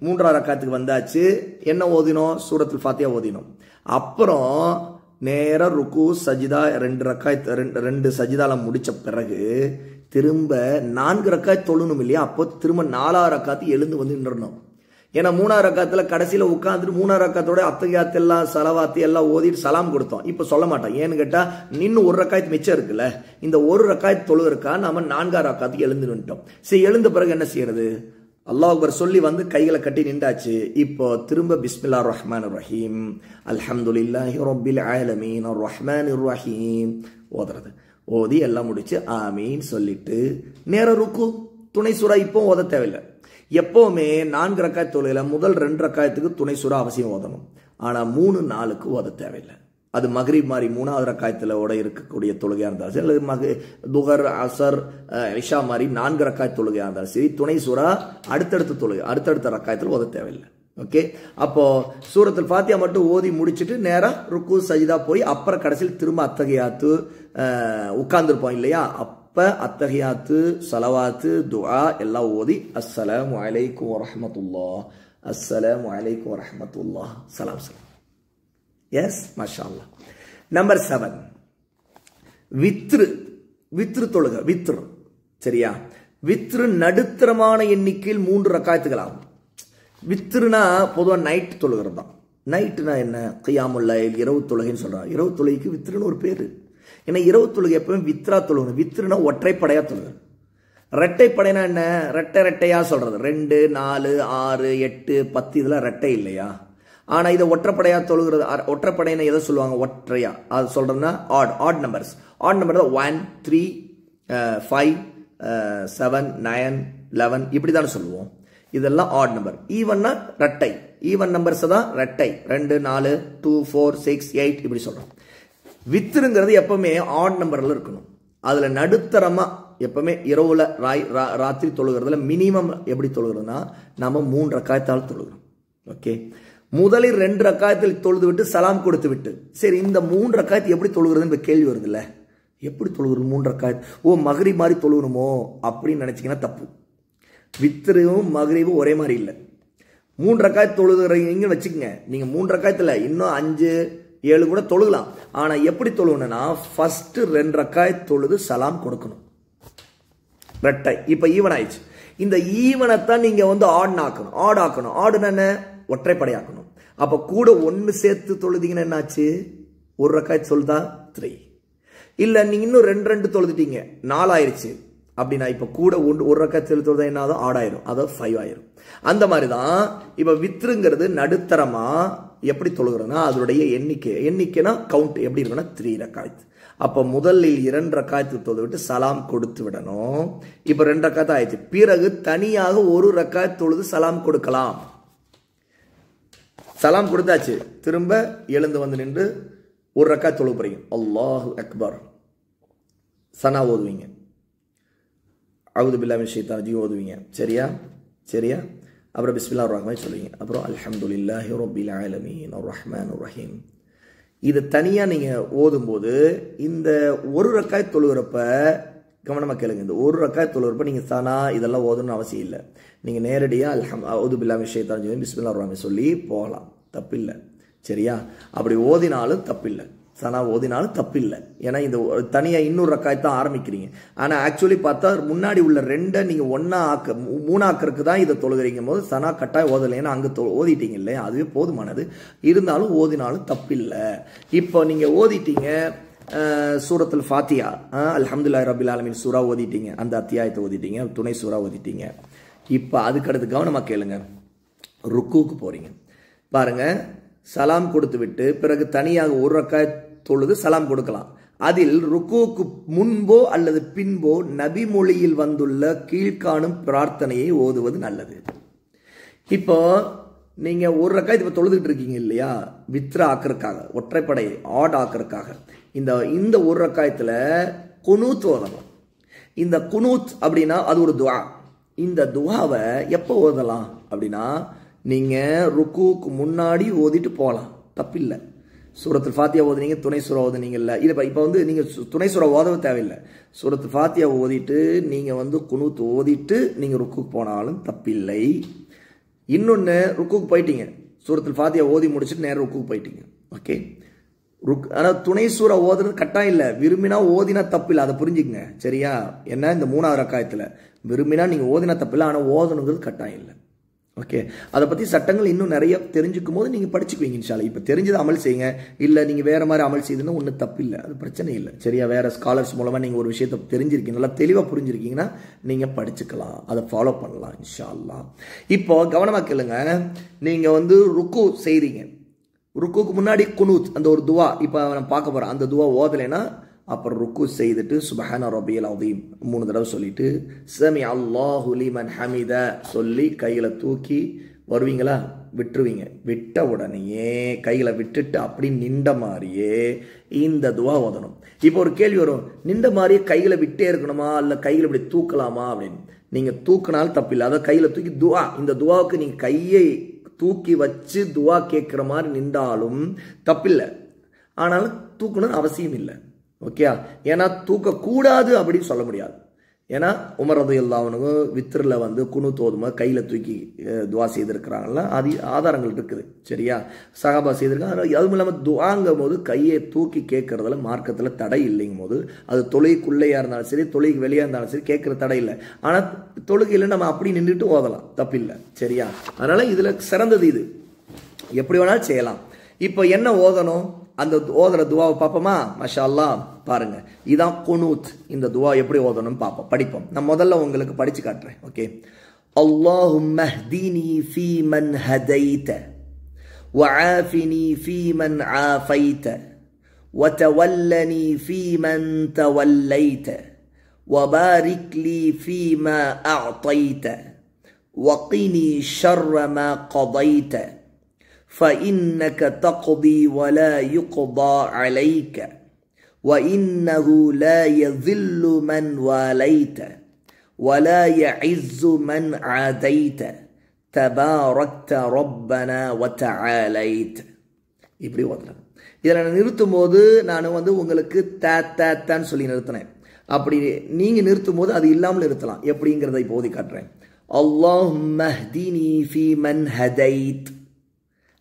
மூன்றாவது ரக்காயத்துக்கு வந்தாச்சு. என்ன ஓதினோம்? சூரத்தில் ஃபாத்தியா ஓதினோம். அப்புறம் நேராக ருக்கு சஜிதா ரெண்டு ரக்காய் ரெண்டு ரெண்டு சஜிதாவில் முடித்த பிறகு திரும்ப நான்கு ரக்காய் தொழணும் இல்லையா? அப்போ திரும்ப நாலாவது ரக்காத்து எழுந்து வந்து நின்றணும் ஏன்னா மூணாவது ரக்காத்தில் கடைசியில் உட்காந்துட்டு மூணாவது ரக்காத்தோட அத்தகையாத்து எல்லாம் செலவாத்து எல்லாம் ஓதிட்டு சலாம் கொடுத்தோம். இப்போ சொல்ல மாட்டோம். ஏன்னு கேட்டால் இன்னும் ஒரு ரக்காயத்து மிச்சம் இருக்குல்ல? இந்த ஒரு ரக்காயத்து தொழு இருக்கா நம்ம நான்காவது ரக்காத்துக்கு எழுந்து நின்ட்டோம் சரி எழுந்த பிறகு என்ன செய்யறது? அல்லாஹ் அக்பர் சொல்லி வந்து கைகளை கட்டி நின்றாச்சு. இப்போ திரும்ப பிஸ்மில்லா ரஹ்மான் ரஹீம். அல்ஹம்துலில்லாஹி ரப்பில் ஆலமீன். ரஹ்மான் ரஹீம். ஓதுறது. ஓதி எல்லாம் முடிச்சு ஆமீன் சொல்லிட்டு நேர ருக்கு. துணை சுறா இப்போ ஓத தேவையில்லை. எப்போவுமே நான்கு ரக்காய் தொழுகையில முதல் ரெண்டு ரக்காயத்துக்கு துணை சுறா அவசியம் ஓதணும். ஆனால் மூணு நாளுக்கு ஓத தேவையில்லை. அது மகரிப் மாதிரி மூணாவது ரக்காயத்தில் ஓட இருக்கக்கூடிய தொழுகையாக இருந்தாலும் சரி அல்லது மக துகர் அசர் இஷா மாதிரி நான்கு ரக்காய் தொழுகையாக இருந்தாலும் சரி துணை சூறா அடுத்தடுத்த தொழுகை அடுத்தடுத்த ரக்காயத்தில் ஓத தேவையில்லை. ஓகே? அப்போ சூரத்தில் ஃபாத்தியா மட்டும் ஓதி முடிச்சிட்டு நேராக ருக்கு சஜிதா போய் அப்புறம் கடைசியில் திரும்ப அத்தகையாத்து உட்கார்ந்துருப்போம் இல்லையா? அப்போ அத்தகையாத்து சலவாத்து துஆ எல்லாம் ஓதி அஸ்ஸலாம் வலைக்கும் வரமத்துல்லா அஸ்ஸலாம் வலைக்கும் வரமத்துல்லா சலாம் சலாம். எஸ் மஷாலா நம்பர் செவன் வித்ரு வித்ரு தொழுக வித்ரு. சரியா? வித்ரு நடுத்தரமான எண்ணிக்கையில் மூன்று ரக்காயத்துகள் ஆகும் வித்ருனா பொதுவாக நைட் தொழுகிறது தான் நைட்டுனா என்ன? கையாமுல்ல இரவு தொழுகைன்னு சொல்கிறான் இரவு தொழுகைக்கு வித்ருன்னு ஒரு பேர். ஏன்னா இரவு தொழுகை எப்பவும் வித்ரா தொழுகணும். வித்ருனா ஒற்றைப்படையா தொழுகை ரெட்டைப்படைனா என்ன? ரெட்டை ரெட்டையா சொல்றது. ரெண்டு நாலு ஆறு எட்டு பத்து இதெல்லாம் ரெட்டை இல்லையா? ஆனால் இதை ஒற்றைப்படையாக தொழுகிறது ஒற்றைப்படைன்னு எதை சொல்லுவாங்க? ஒற்றையா. அது சொல்றதுன்னா odd odd numbers odd number தான் one three five seven nine eleven இப்படி தானே சொல்லுவோம். இதெல்லாம் ஆட் நம்பர் ஈவன்னா ரெட்டை ஈவன் நம்பர்ஸ் தான் ரெட்டை ரெண்டு நாலு டூ ஃபோர் சிக்ஸ் எயிட் இப்படி சொல்கிறோம் வித்துருங்கிறது எப்பவுமே ஆட் நம்பரில் இருக்கணும். அதில் நடுத்தரமாக எப்பவுமே இரவுல ராய் ரா- ராத்திரி தொழுகிறதுல மினிமம் எப்படி தொழுகிறதுனா நம்ம மூன்று ரக்காயத்தால் தொழுகிறோம். ஓகே முதலில் ரெண்டு ரக்காயத்தில் தொழுது விட்டு சலாம் கொடுத்து விட்டு சரி இந்த மூன்று ரக்காயத்து எப்படி தொழுகிறதுன்னு இப்ப கேள்வி வருதுல்ல? எப்படி தொழுகிறது மூன்று ரக்காயத்? ஓ மகரி மாதிரி தொழுகணுமோ அப்படின்னு நினைச்சீங்கன்னா தப்பு. வித்திரும் மகரிவும் ஒரே மாதிரி இல்லை. மூன்று ரக்காயத் தொழுகிறீங்கன்னு வச்சுக்கோங்க. நீங்கள் மூன்று ரக்காயத்தில் இன்னும் அஞ்சு ஏழு கூட தொழுகலாம். ஆனால் எப்படி தொழுகணும்னா ஃபஸ்ட்டு ரெண்டு ரக்காயத் தொழுது சலாம் கொடுக்கணும். ரெட்டை. இப்போ ஈவன் ஆயிடுச்சு. இந்த ஈவனை தான் நீங்கள் வந்து ஆட் ஆக்கணும். ஆட் ஆக்கணும். ஆடுனா என்ன? ஒற்றைப்படையாக்கணும். அப்ப கூட ஒன்னு சேர்த்து தொழுதிங்கன்னா என்னாச்சு? ஒரு ரக்காய் சொல்தா த்ரீ இல்ல நீங்கள் இன்னும் ரெண்டு ரெண்டு தொழுதுட்டீங்க. நாலாயிருச்சு. அப்படின்னா இப்ப கூட ஒன்று ஒரு ரக்காய் செலுத்துறது என்ன ஆடாயிரும் அதாவது ஃபைவ் ஆயிரும் அந்த மாதிரி தான் இப்ப வித்ருங்கிறது நடுத்தரமா எப்படி தொழுகிறோன்னா அதனுடைய எண்ணிக்கை. எண்ணிக்கைனா கவுண்ட் எப்படி இருக்குன்னா த்ரீ ரக்காயத் அப்ப முதலில் இரண்டு ரக்காயத்து தொழுது விட்டு சலாம் கொடுத்து விடணும். இப்ப ரெண்டு ரக்காயத்து ஆயிடுச்சு. பிறகு தனியாக ஒரு ரக்காயத் தொழுது சலாம் கொடுக்கலாம். சலாம் கொடுத்தாச்சு. திரும்ப எழுந்து வந்து நின்று ஒரு ரக்கா தொழுக போறீங்க. அல்லாஹு அக்பர். சனா ஓதுவீங்க. அவுது பில்லாமின் ஷைத்தான் ஜி ஓதுவீங்க. சரியா? சரியா? அப்புறம் பிஸ்மில்லா ரஹ்மான் சொல்லுவீங்க. அப்புறம் அல்ஹம்துலில்லாஹி ரப்பில் ஆலமீன். ரஹ்மான் ரஹீம் இது தனியாக நீங்கள் ஓதும்போது இந்த ஒரு ரக்காய் தொழுகிறப்ப கவனமாக கேளுங்க. இந்த ஒரு ரக்காய் தொழுகிறப்ப நீங்கள் சனா இதெல்லாம் ஓதணும்னு அவசியம் இல்லை. நீங்கள் நேரடியாக அல்ஹம் அவுது பில்லாமி ஷைத்தான் சொல்லி பிஸ்மில்லா ரஹ்மான் சொல்லி போகலாம். தப்பில்லை. சரியா? அப்படி ஓதினாலும் தப்பில்லை. சனா ஓதினாலும் தப்பில்லை. ஏன்னா இந்த தனியாக இன்னொரு ரக்காய் தான் ஆரம்பிக்கிறீங்க. ஆனால் ஆக்சுவலி பார்த்தா முன்னாடி உள்ள ரெண்டை நீங்கள் ஒன்றா ஆக்க மூணாக்கருக்கு தான் இதை தொழுகிறீங்க போது சனா கட்டாயம் ஓதலை ஏன்னா அங்கே தொ ஓதிட்டீங்க இல்லையா? அதுவே போதுமானது. இருந்தாலும் ஓதினாலும் தப்பில்லை. இப்போ நீங்கள் ஓதிட்டீங்க சூரத்தில் ஃபாத்தியா அல்ஹம்துலில்லாஹி ரபில் ஆலமின் சூறா ஓதிட்டீங்க. அந்த அத்தியாயத்தை ஓதிட்டீங்க துணை சூறா ஓதிட்டீங்க. இப்போ அதுக்கடுத்து கவனமாக கேளுங்க. ருக்குவுக்கு போகிறீங்க பாருங்கள் சலாம் கொடுத்து விட்டு பிறகு தனியாக ஒரு ரக்காய் தொழுது சலாம் கொடுக்கலாம். அதில் ருக்குவுக்கு முன்போ அல்லது பின்போ நபி மொழியில் வந்துள்ள கீழ்காணும் பிரார்த்தனையை ஓதுவது நல்லது. இப்போ நீங்கள் ஒரு ரக்காய் இப்போ தொழுதுகிட்டு இருக்கீங்க இல்லையா? வித்ரா ஆக்கிறதுக்காக ஒற்றைப்படை ஆட் ஆக்கிறதுக்காக. இந்த இந்த ஒரு ரக்காயத்தில் குனூத் ஓதலாம் இந்த குனூத் அப்படின்னா அது ஒரு துவா. இந்த துவாவை எப்போ ஓதலாம் அப்படின்னா நீங்கள் ருக்குவுக்கு முன்னாடி ஓதிட்டு போகலாம் தப்பில்லை. சூரத்தில் ஃபாத்தியா ஓதுனீங்க துணை சூறா ஓதுனீங்கல்ல. இல்லை இப்போ இப்போ வந்து நீங்கள் சு- துணை சூறா ஓதவ தேவையில்லை. சூரத்து ஃபாத்தியா ஓதிட்டு நீங்கள் வந்து குணுத்து ஓதிட்டு நீங்கள் ருக்குக்கு போனாலும் தப்பில்லை. இன்னொன்று ருக்குக்கு போயிட்டீங்க. சூரத்தில் ஃபாத்தியா ஓதி முடிச்சுட்டு நேரம் ருக்குக்கு போயிட்டீங்க. ஓகே? ருக் ஆனால் துணை சூறா ஓதுறது கட்டாயம் இல்லை. விரும்பினா ஓதினா தப்பில்லை. அதை புரிஞ்சுக்கங்க. சரியா? என்ன இந்த மூணாவது ரக்காயத்தில் விரும்பினா நீங்கள் ஓதினா தப்பில்லை ஆனால் ஓதணுங்கிறது கட்டாயம் இல்லை. ஓகே அதை பற்றி சட்டங்கள் இன்னும் நிறைய தெரிஞ்சுக்கும் போது நீங்கள் படிச்சுக்குவீங்க இன்ஷாலா இப்போ தெரிஞ்சதை அமல் செய்யுங்க. இல்லை நீங்கள் வேறு மாதிரி அமல் செய்யுதுன்னா ஒன்றும் தப்பில்லை. அது பிரச்சனை இல்லை. சரியா? வேறு ஸ்காலர்ஸ் மூலமாக நீங்கள் ஒரு விஷயத்தை தெரிஞ்சிருக்கீங்க. நல்லா தெளிவாக புரிஞ்சிருக்கீங்கன்னா நீங்கள் படிச்சுக்கலாம். அதை ஃபாலோ பண்ணலாம் இன்ஷால்லா இப்போ கவனமாக கேளுங்க. நீங்கள் வந்து ருக்கு செய்கிறீங்க ருக்குக்கு முன்னாடி குனூத் அந்த ஒரு துவா இப்போ நான் பார்க்க போகிறேன் அந்த துவா ஓதலைன்னா அப்புறம் ருக்கு செய்துட்டு சுபஹான ரபியல் அதீம் மூணு தடவை சொல்லிட்டு சமி அல்லாஹு லிமன் ஹமித சொல்லி கையில் தூக்கி வருவீங்களா? விட்டுருவீங்க. விட்ட உடனேயே கையில் விட்டுட்டு அப்படி நின்ற மாதிரியே இந்த துவா ஓதணும். இப்போ ஒரு கேள்வி வரும் நின்ற மாதிரியே கையில் விட்டே இருக்கணுமா? இல்லை கையில் இப்படி தூக்கலாமா? அப்படின்னு. நீங்கள் தூக்கினாலும் தப்பில்லை. அதை கையில் தூக்கி துவா இந்த துவாவுக்கு நீங்கள் கையை தூக்கி வச்சு துவா கேட்குற மாதிரி நின்றாலும் தப்பில்லை. ஆனாலும் தூக்கணும்னு அவசியம் இல்லை. ஓகே? ஏன்னா தூக்கக்கூடாது அப்படின்னு சொல்ல முடியாது. ஏன்னா உமரது எல்லாவனுங்க வித்திரில் வந்து குணு தோதுமா கையில் தூக்கி துவா செய்திருக்கிறாங்கல்ல அது ஆதாரங்கள் இருக்குது. சரியா? சகாபா செய்திருக்காங்க. அதுவும் இல்லாமல் துவாங்கும் போது கையை தூக்கி கேட்கறதுல மார்க்கத்தில் தடை இல்லைங்கும் போது அது தொழுகைக்குள்ளேயா இருந்தாலும் சரி தொழுகைக்கு வெளியாக இருந்தாலும் சரி கேட்குற தடை இல்லை. ஆனால் தொழுகையில் நம்ம அப்படி நின்றுட்டு ஓதலாம். தப்பில்லை சரியா? அதனால் இதில் சிறந்தது இது. எப்படி வேணாலும் செய்யலாம். இப்போ என்ன ஓதணும்? அந்த ஓதுற துவாவை பார்ப்போமா? மஷா பாருங்க இதான் குனூத் இந்த துவா எப்படி ஓதணும்னு பார்ப்போம் படிப்போம் நான் முதல்ல உங்களுக்கு படிச்சு காட்டுறேன் ஓகே اللهم اهدني فيمن هديت وعافني فيمن عافيت وتولني فيمن توليت وبارك لي فيما اعطيت وقني شر ما قضيت فإنك تقضي ولا يقضى عليك وإنه لا يذل من واليت ولا يعز من عاديت تباركت ربنا وتعاليت இப்படி ஓதுறேன் இதில் நான் நிறுத்தும் போது நான் வந்து உங்களுக்கு தே தேத்தான்னு சொல்லி நிறுத்தினேன் அப்படி நீங்கள் நிறுத்தும் போது அது இல்லாமல் நிறுத்தலாம் எப்படிங்கிறத இப்போ ஓதி காட்டுறேன் اللهم اهدني في من هديت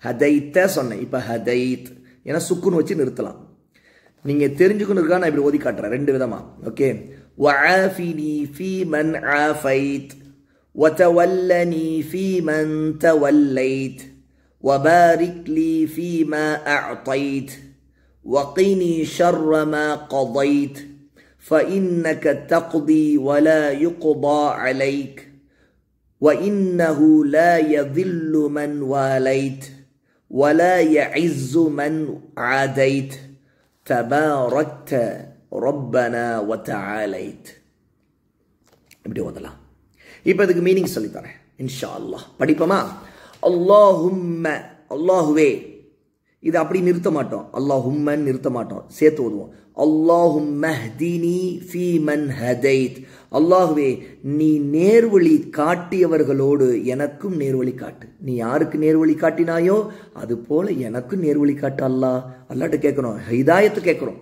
ஹதைத்த சொன்னேன் இப்போ ஹதைத் ஏன்னா சுக்குன்னு வச்சு நிறுத்தலாம் நீங்கள் தெரிஞ்சுக்கணும் இருக்கா நான் இப்படி ஓதி காட்டுறேன் ரெண்டு விதமா ஓகே وعافني في من عافيت وتولني في من توليت وبارك لي فيما أعطيت وقني شر ما قضيت فإنك تقضي ولا يقضى عليك وإنه لا يذل من واليت ولا يعز من عاديت தபாரக்த ரொப்பனா ஒத்தாலைத் இப்படி ஓதலாம். இப்போ இதுக்கு மீனிங் சொல்லித்தரேன் இன்ஷா அல்லாஹ் படிப்போமா? அல்லாஹும்ம அல்லாஹுவே. இதை அப்படி நிறுத்த மாட்டோம். அல்லாஹும்மன்னு நிறுத்த மாட்டோம். சேர்த்து ஓதுவோம். அல்லாஹும் மஹ்தினி ஃபீ மன் ஹதைத் அல்லாஹுவே நீ நேர்வழி காட்டியவர்களோடு எனக்கும் நேர்வழி காட்டு. நீ யாருக்கு நேர்வழி காட்டினாயோ அது போல எனக்கும் நேர்வழி காட்டு அல்லாஹ் அல்லாட்ட கேட்குறோம் ஹிதாயத்து கேட்குறோம்.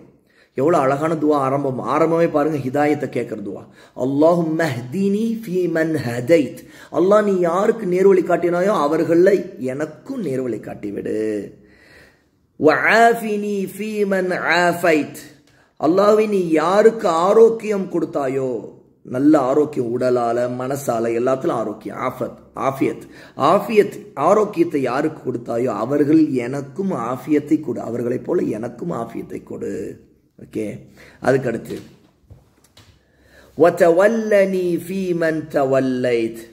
எவ்வளோ அழகான துவா ஆரம்பம். ஆரம்பமே பாருங்க ஹிதாயத்தை கேட்குற துவா. அல்லாஹு மெஹ்தீனி ஃபீ மன் ஹதைத். அல்லாஹ் நீ யாருக்கு நேர்வழி காட்டினாயோ அவர்களை எனக்கும் நேர்வழி காட்டிவிடு. வஆஃபினி ஃபீ மன் ஆஃபைத். அல்லாஹ்வே நீ யாருக்கு ஆரோக்கியம் கொடுத்தாயோ நல்ல ஆரோக்கியம் உடலால் மனசால எல்லாத்துலையும் ஆரோக்கியம் ஆஃபத் ஆஃபியத். ஆஃபியத் ஆரோக்கியத்தை யாருக்கு கொடுத்தாயோ அவர்கள் எனக்கும் ஆஃபியத்தை கொடு அவர்களைப் போல எனக்கும் ஆஃபியத்தை கொடு. ஓகே? அதுக்கடுத்து ஒத்தவல்லனி ஃபீமன் தவல்லைத்.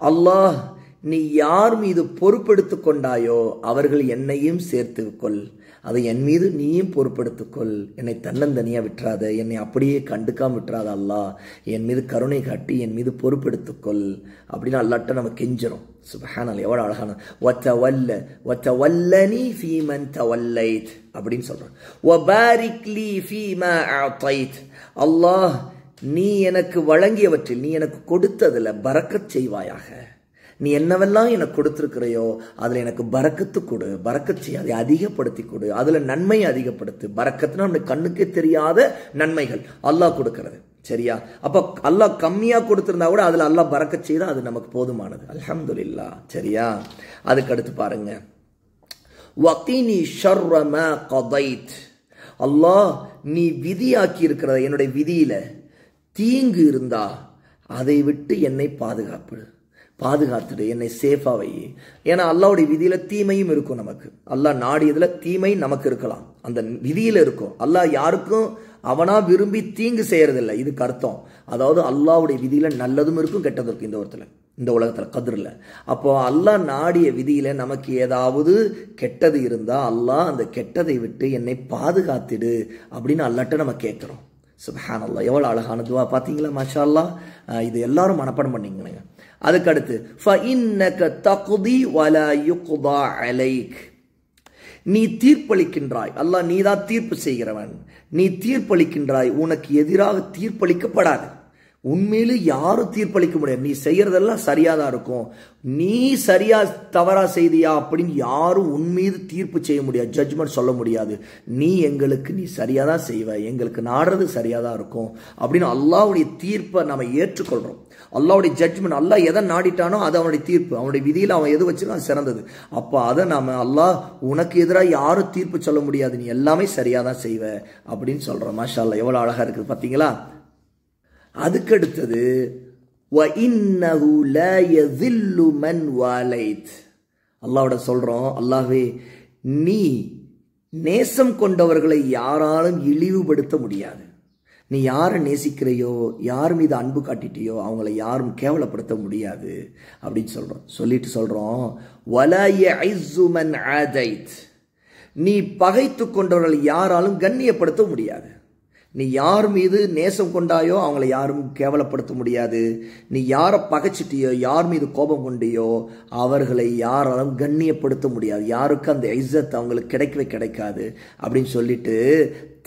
அல்லாஹ் நீ யார் மீது பொறுப்பெடுத்து கொண்டாயோ அவர்கள் என்னையும் சேர்த்து கொள். அதை என் மீது நீயும் பொறுப்பெடுத்துக்கொள் என்னை தன்னந்தனியாக விட்டுறாத. என்னை அப்படியே கண்டுக்காம விட்டுறாத அல்லாஹ் என் மீது கருணை காட்டி என் மீது பொறுப்பெடுத்துக்கொள் அப்படின்னு அல்லாட்ட நம்ம கெஞ்சிரும் சுபஹானல் எவ்வளோ அழகான. ஒத்த வல்ல ஒத்த வல்லனி ஃபீமன் தவல்லைத் அப்படின்னு சொல்றோம். ஒபாரிக்லி ஃபீமா ஆத்தைத் அல்லாஹ் நீ எனக்கு வழங்கியவற்றில் நீ எனக்கு கொடுத்ததில் பறக்கச் செய்வாயாக. நீ என்னவெல்லாம் எனக்கு கொடுத்துருக்கிறையோ அதில் எனக்கு பறக்கத்து கொடு பறக்கச்சி அதை அதிகப்படுத்தி கொடு. அதில் நன்மையை அதிகப்படுத்து. பறக்கத்துனா நம்மளுக்கு கண்ணுக்கே தெரியாத நன்மைகள் அல்லாஹ் கொடுக்கறது. சரியா? அப்போ அல்லாஹ் கம்மியாக கொடுத்துருந்தா கூட அதில் அல்லாஹ் பறக்க செய்தா அது நமக்கு போதுமானது. அல்ஹம்துலில்லா. சரியா? அதுக்கு அடுத்து பாருங்க. வக்கீனி ஷர்ரம கதைத். அல்லாஹ் நீ விதியாக்கி இருக்கிறத என்னுடைய விதியில தீங்கு இருந்தா அதை விட்டு என்னை பாதுகாப்பு. பாதுகாத்துடு. என்னை சேஃபாக வை. ஏன்னா அல்லாவுடைய விதியில் தீமையும் இருக்கும் நமக்கு. அல்லாஹ் நாடியதில் தீமை நமக்கு இருக்கலாம். அந்த விதியில் இருக்கும். அல்லாஹ் யாருக்கும் அவனா விரும்பி தீங்கு செய்யறதில்லை. இதுக்கு அர்த்தம் அதாவது அல்லாவுடைய விதியில் நல்லதும் இருக்கும் கெட்டதும் இருக்கும் இந்த ஒருத்தல இந்த உலகத்தில் கதிரில். அப்போ அல்லாஹ் நாடிய விதியில் நமக்கு ஏதாவது கெட்டது இருந்தால் அல்லாஹ் அந்த கெட்டதை விட்டு என்னை பாதுகாத்திடு அப்படின்னு அல்லாட்ட நம்ம கேட்குறோம். சுபஹான் அல்லா எவ்வளோ அழகான துவா. பார்த்தீங்களா மாஷா அல்லா இது எல்லாரும் மனப்பாடம் பண்ணிக்கணுங்க அதுக்கடுத்து ஃபஇன்னக தகுதி வலா யுக்தா அலைக். நீ தீர்ப்பளிக்கின்றாய். அல்லாஹ் நீ தான் தீர்ப்பு செய்கிறவன். நீ தீர்ப்பளிக்கின்றாய். உனக்கு எதிராக தீர்ப்பளிக்கப்படாது. உண்மையிலே யாரும் தீர்ப்பளிக்க முடியாது. நீ செய்யறதெல்லாம் சரியா தான் இருக்கும். நீ சரியா தவறா செய்தியா அப்படின்னு யாரும் உன் மீது தீர்ப்பு செய்ய முடியாது. ஜட்ஜ்மெண்ட் சொல்ல முடியாது. நீ எங்களுக்கு நீ சரியா தான் செய்வ. எங்களுக்கு நாடுறது சரியா தான் இருக்கும். அப்படின்னு அல்லாவுடைய தீர்ப்பை நம்ம ஏற்றுக்கொள்றோம். அல்லாவுடைய ஜட்ஜ்மெண்ட் அல்லா எதை நாடிட்டானோ அது அவனுடைய தீர்ப்பு. அவனுடைய விதியில் அவன் எது வச்சிருக்கான் சிறந்தது. அப்போ அதை நாம் அல்லாஹ் உனக்கு எதிராக யாரும் தீர்ப்பு சொல்ல முடியாது. நீ எல்லாமே சரியாக தான் செய்வ அப்படின்னு சொல்கிறோம் மாஷா அல்லா எவ்வளோ அழகாக இருக்குது பார்த்தீங்களா அதுக்கடுத்தது அல்லாவோட சொல்றோம் அல்லாஹே நீ நேசம் கொண்டவர்களை யாராலும் இழிவுபடுத்த முடியாது. நீ யாரை நேசிக்கிறையோ யார் மீது அன்பு காட்டிட்டியோ அவங்கள யாரும் கேவலப்படுத்த முடியாது அப்படின்னு சொல்கிறோம் சொல்லிட்டு சொல்கிறோம் வலாய ஐசுமன் ஆதைத். நீ பகைத்து கொண்டவர்களை யாராலும் கண்ணியப்படுத்த முடியாது. நீ யார் மீது நேசம் கொண்டாயோ அவங்கள யாரும் கேவலப்படுத்த முடியாது. நீ யாரை பகைச்சிட்டியோ யார் மீது கோபம் கொண்டியோ அவர்களை யாராலும் கண்ணியப்படுத்த முடியாது. யாருக்கும் அந்த ஐஸத் அவங்களுக்கு கிடைக்கவே கிடைக்காது அப்படின்னு சொல்லிட்டு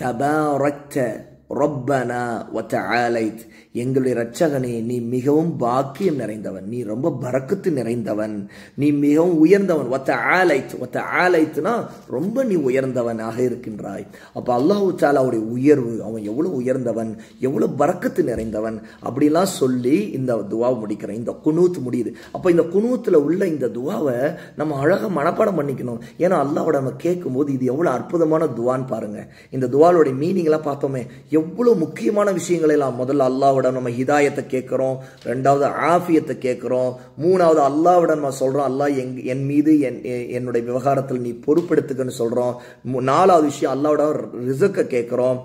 தபாரக்த ரொப்பனா ஒத்த ஆலைத் எங்களுடைய இரட்சகனே நீ மிகவும் பாக்கியம் நிறைந்தவன். நீ ரொம்ப பறக்கத்து நிறைந்தவன். நீ மிகவும் உயர்ந்தவன். ஒத்த ஆலைத் ஒத்த ஆலைத்துனா ரொம்ப நீ உயர்ந்தவனாக இருக்கின்றாய். அப்போ அல்லாஹு தாலாவுடைய உயர்வு அவன் எவ்வளோ உயர்ந்தவன் எவ்வளோ பறக்கத்து நிறைந்தவன் அப்படிலாம் சொல்லி இந்த துவா முடிக்கிறேன் இந்த குனூத் முடியுது. அப்போ இந்த குனூத்தில் உள்ள இந்த துவாவை நம்ம அழகாக மனப்பாடம் பண்ணிக்கணும். ஏன்னா அல்லாவோட நம்ம கேட்கும்போது இது எவ்வளோ அற்புதமான துவான்னு பாருங்க. இந்த துவாலோடைய மீனிங்லாம் பார்த்தோமே எவ்வளோ முக்கியமான விஷயங்களை எல்லாம் முதல்ல அல்லாவோட நம்ம ஹிதாயத்தை கேட்குறோம் ரெண்டாவது ஆஃபியத்தை கேட்குறோம் மூணாவது அல்லாவோட நம்ம சொல்கிறோம் அல்லாஹ் எங் என் மீது என் என்னுடைய விவகாரத்தில் நீ பொறுப்பெடுத்துக்கன்னு சொல்கிறோம் நாலாவது விஷயம் அல்லாவோட ரிசக்கை கேட்குறோம்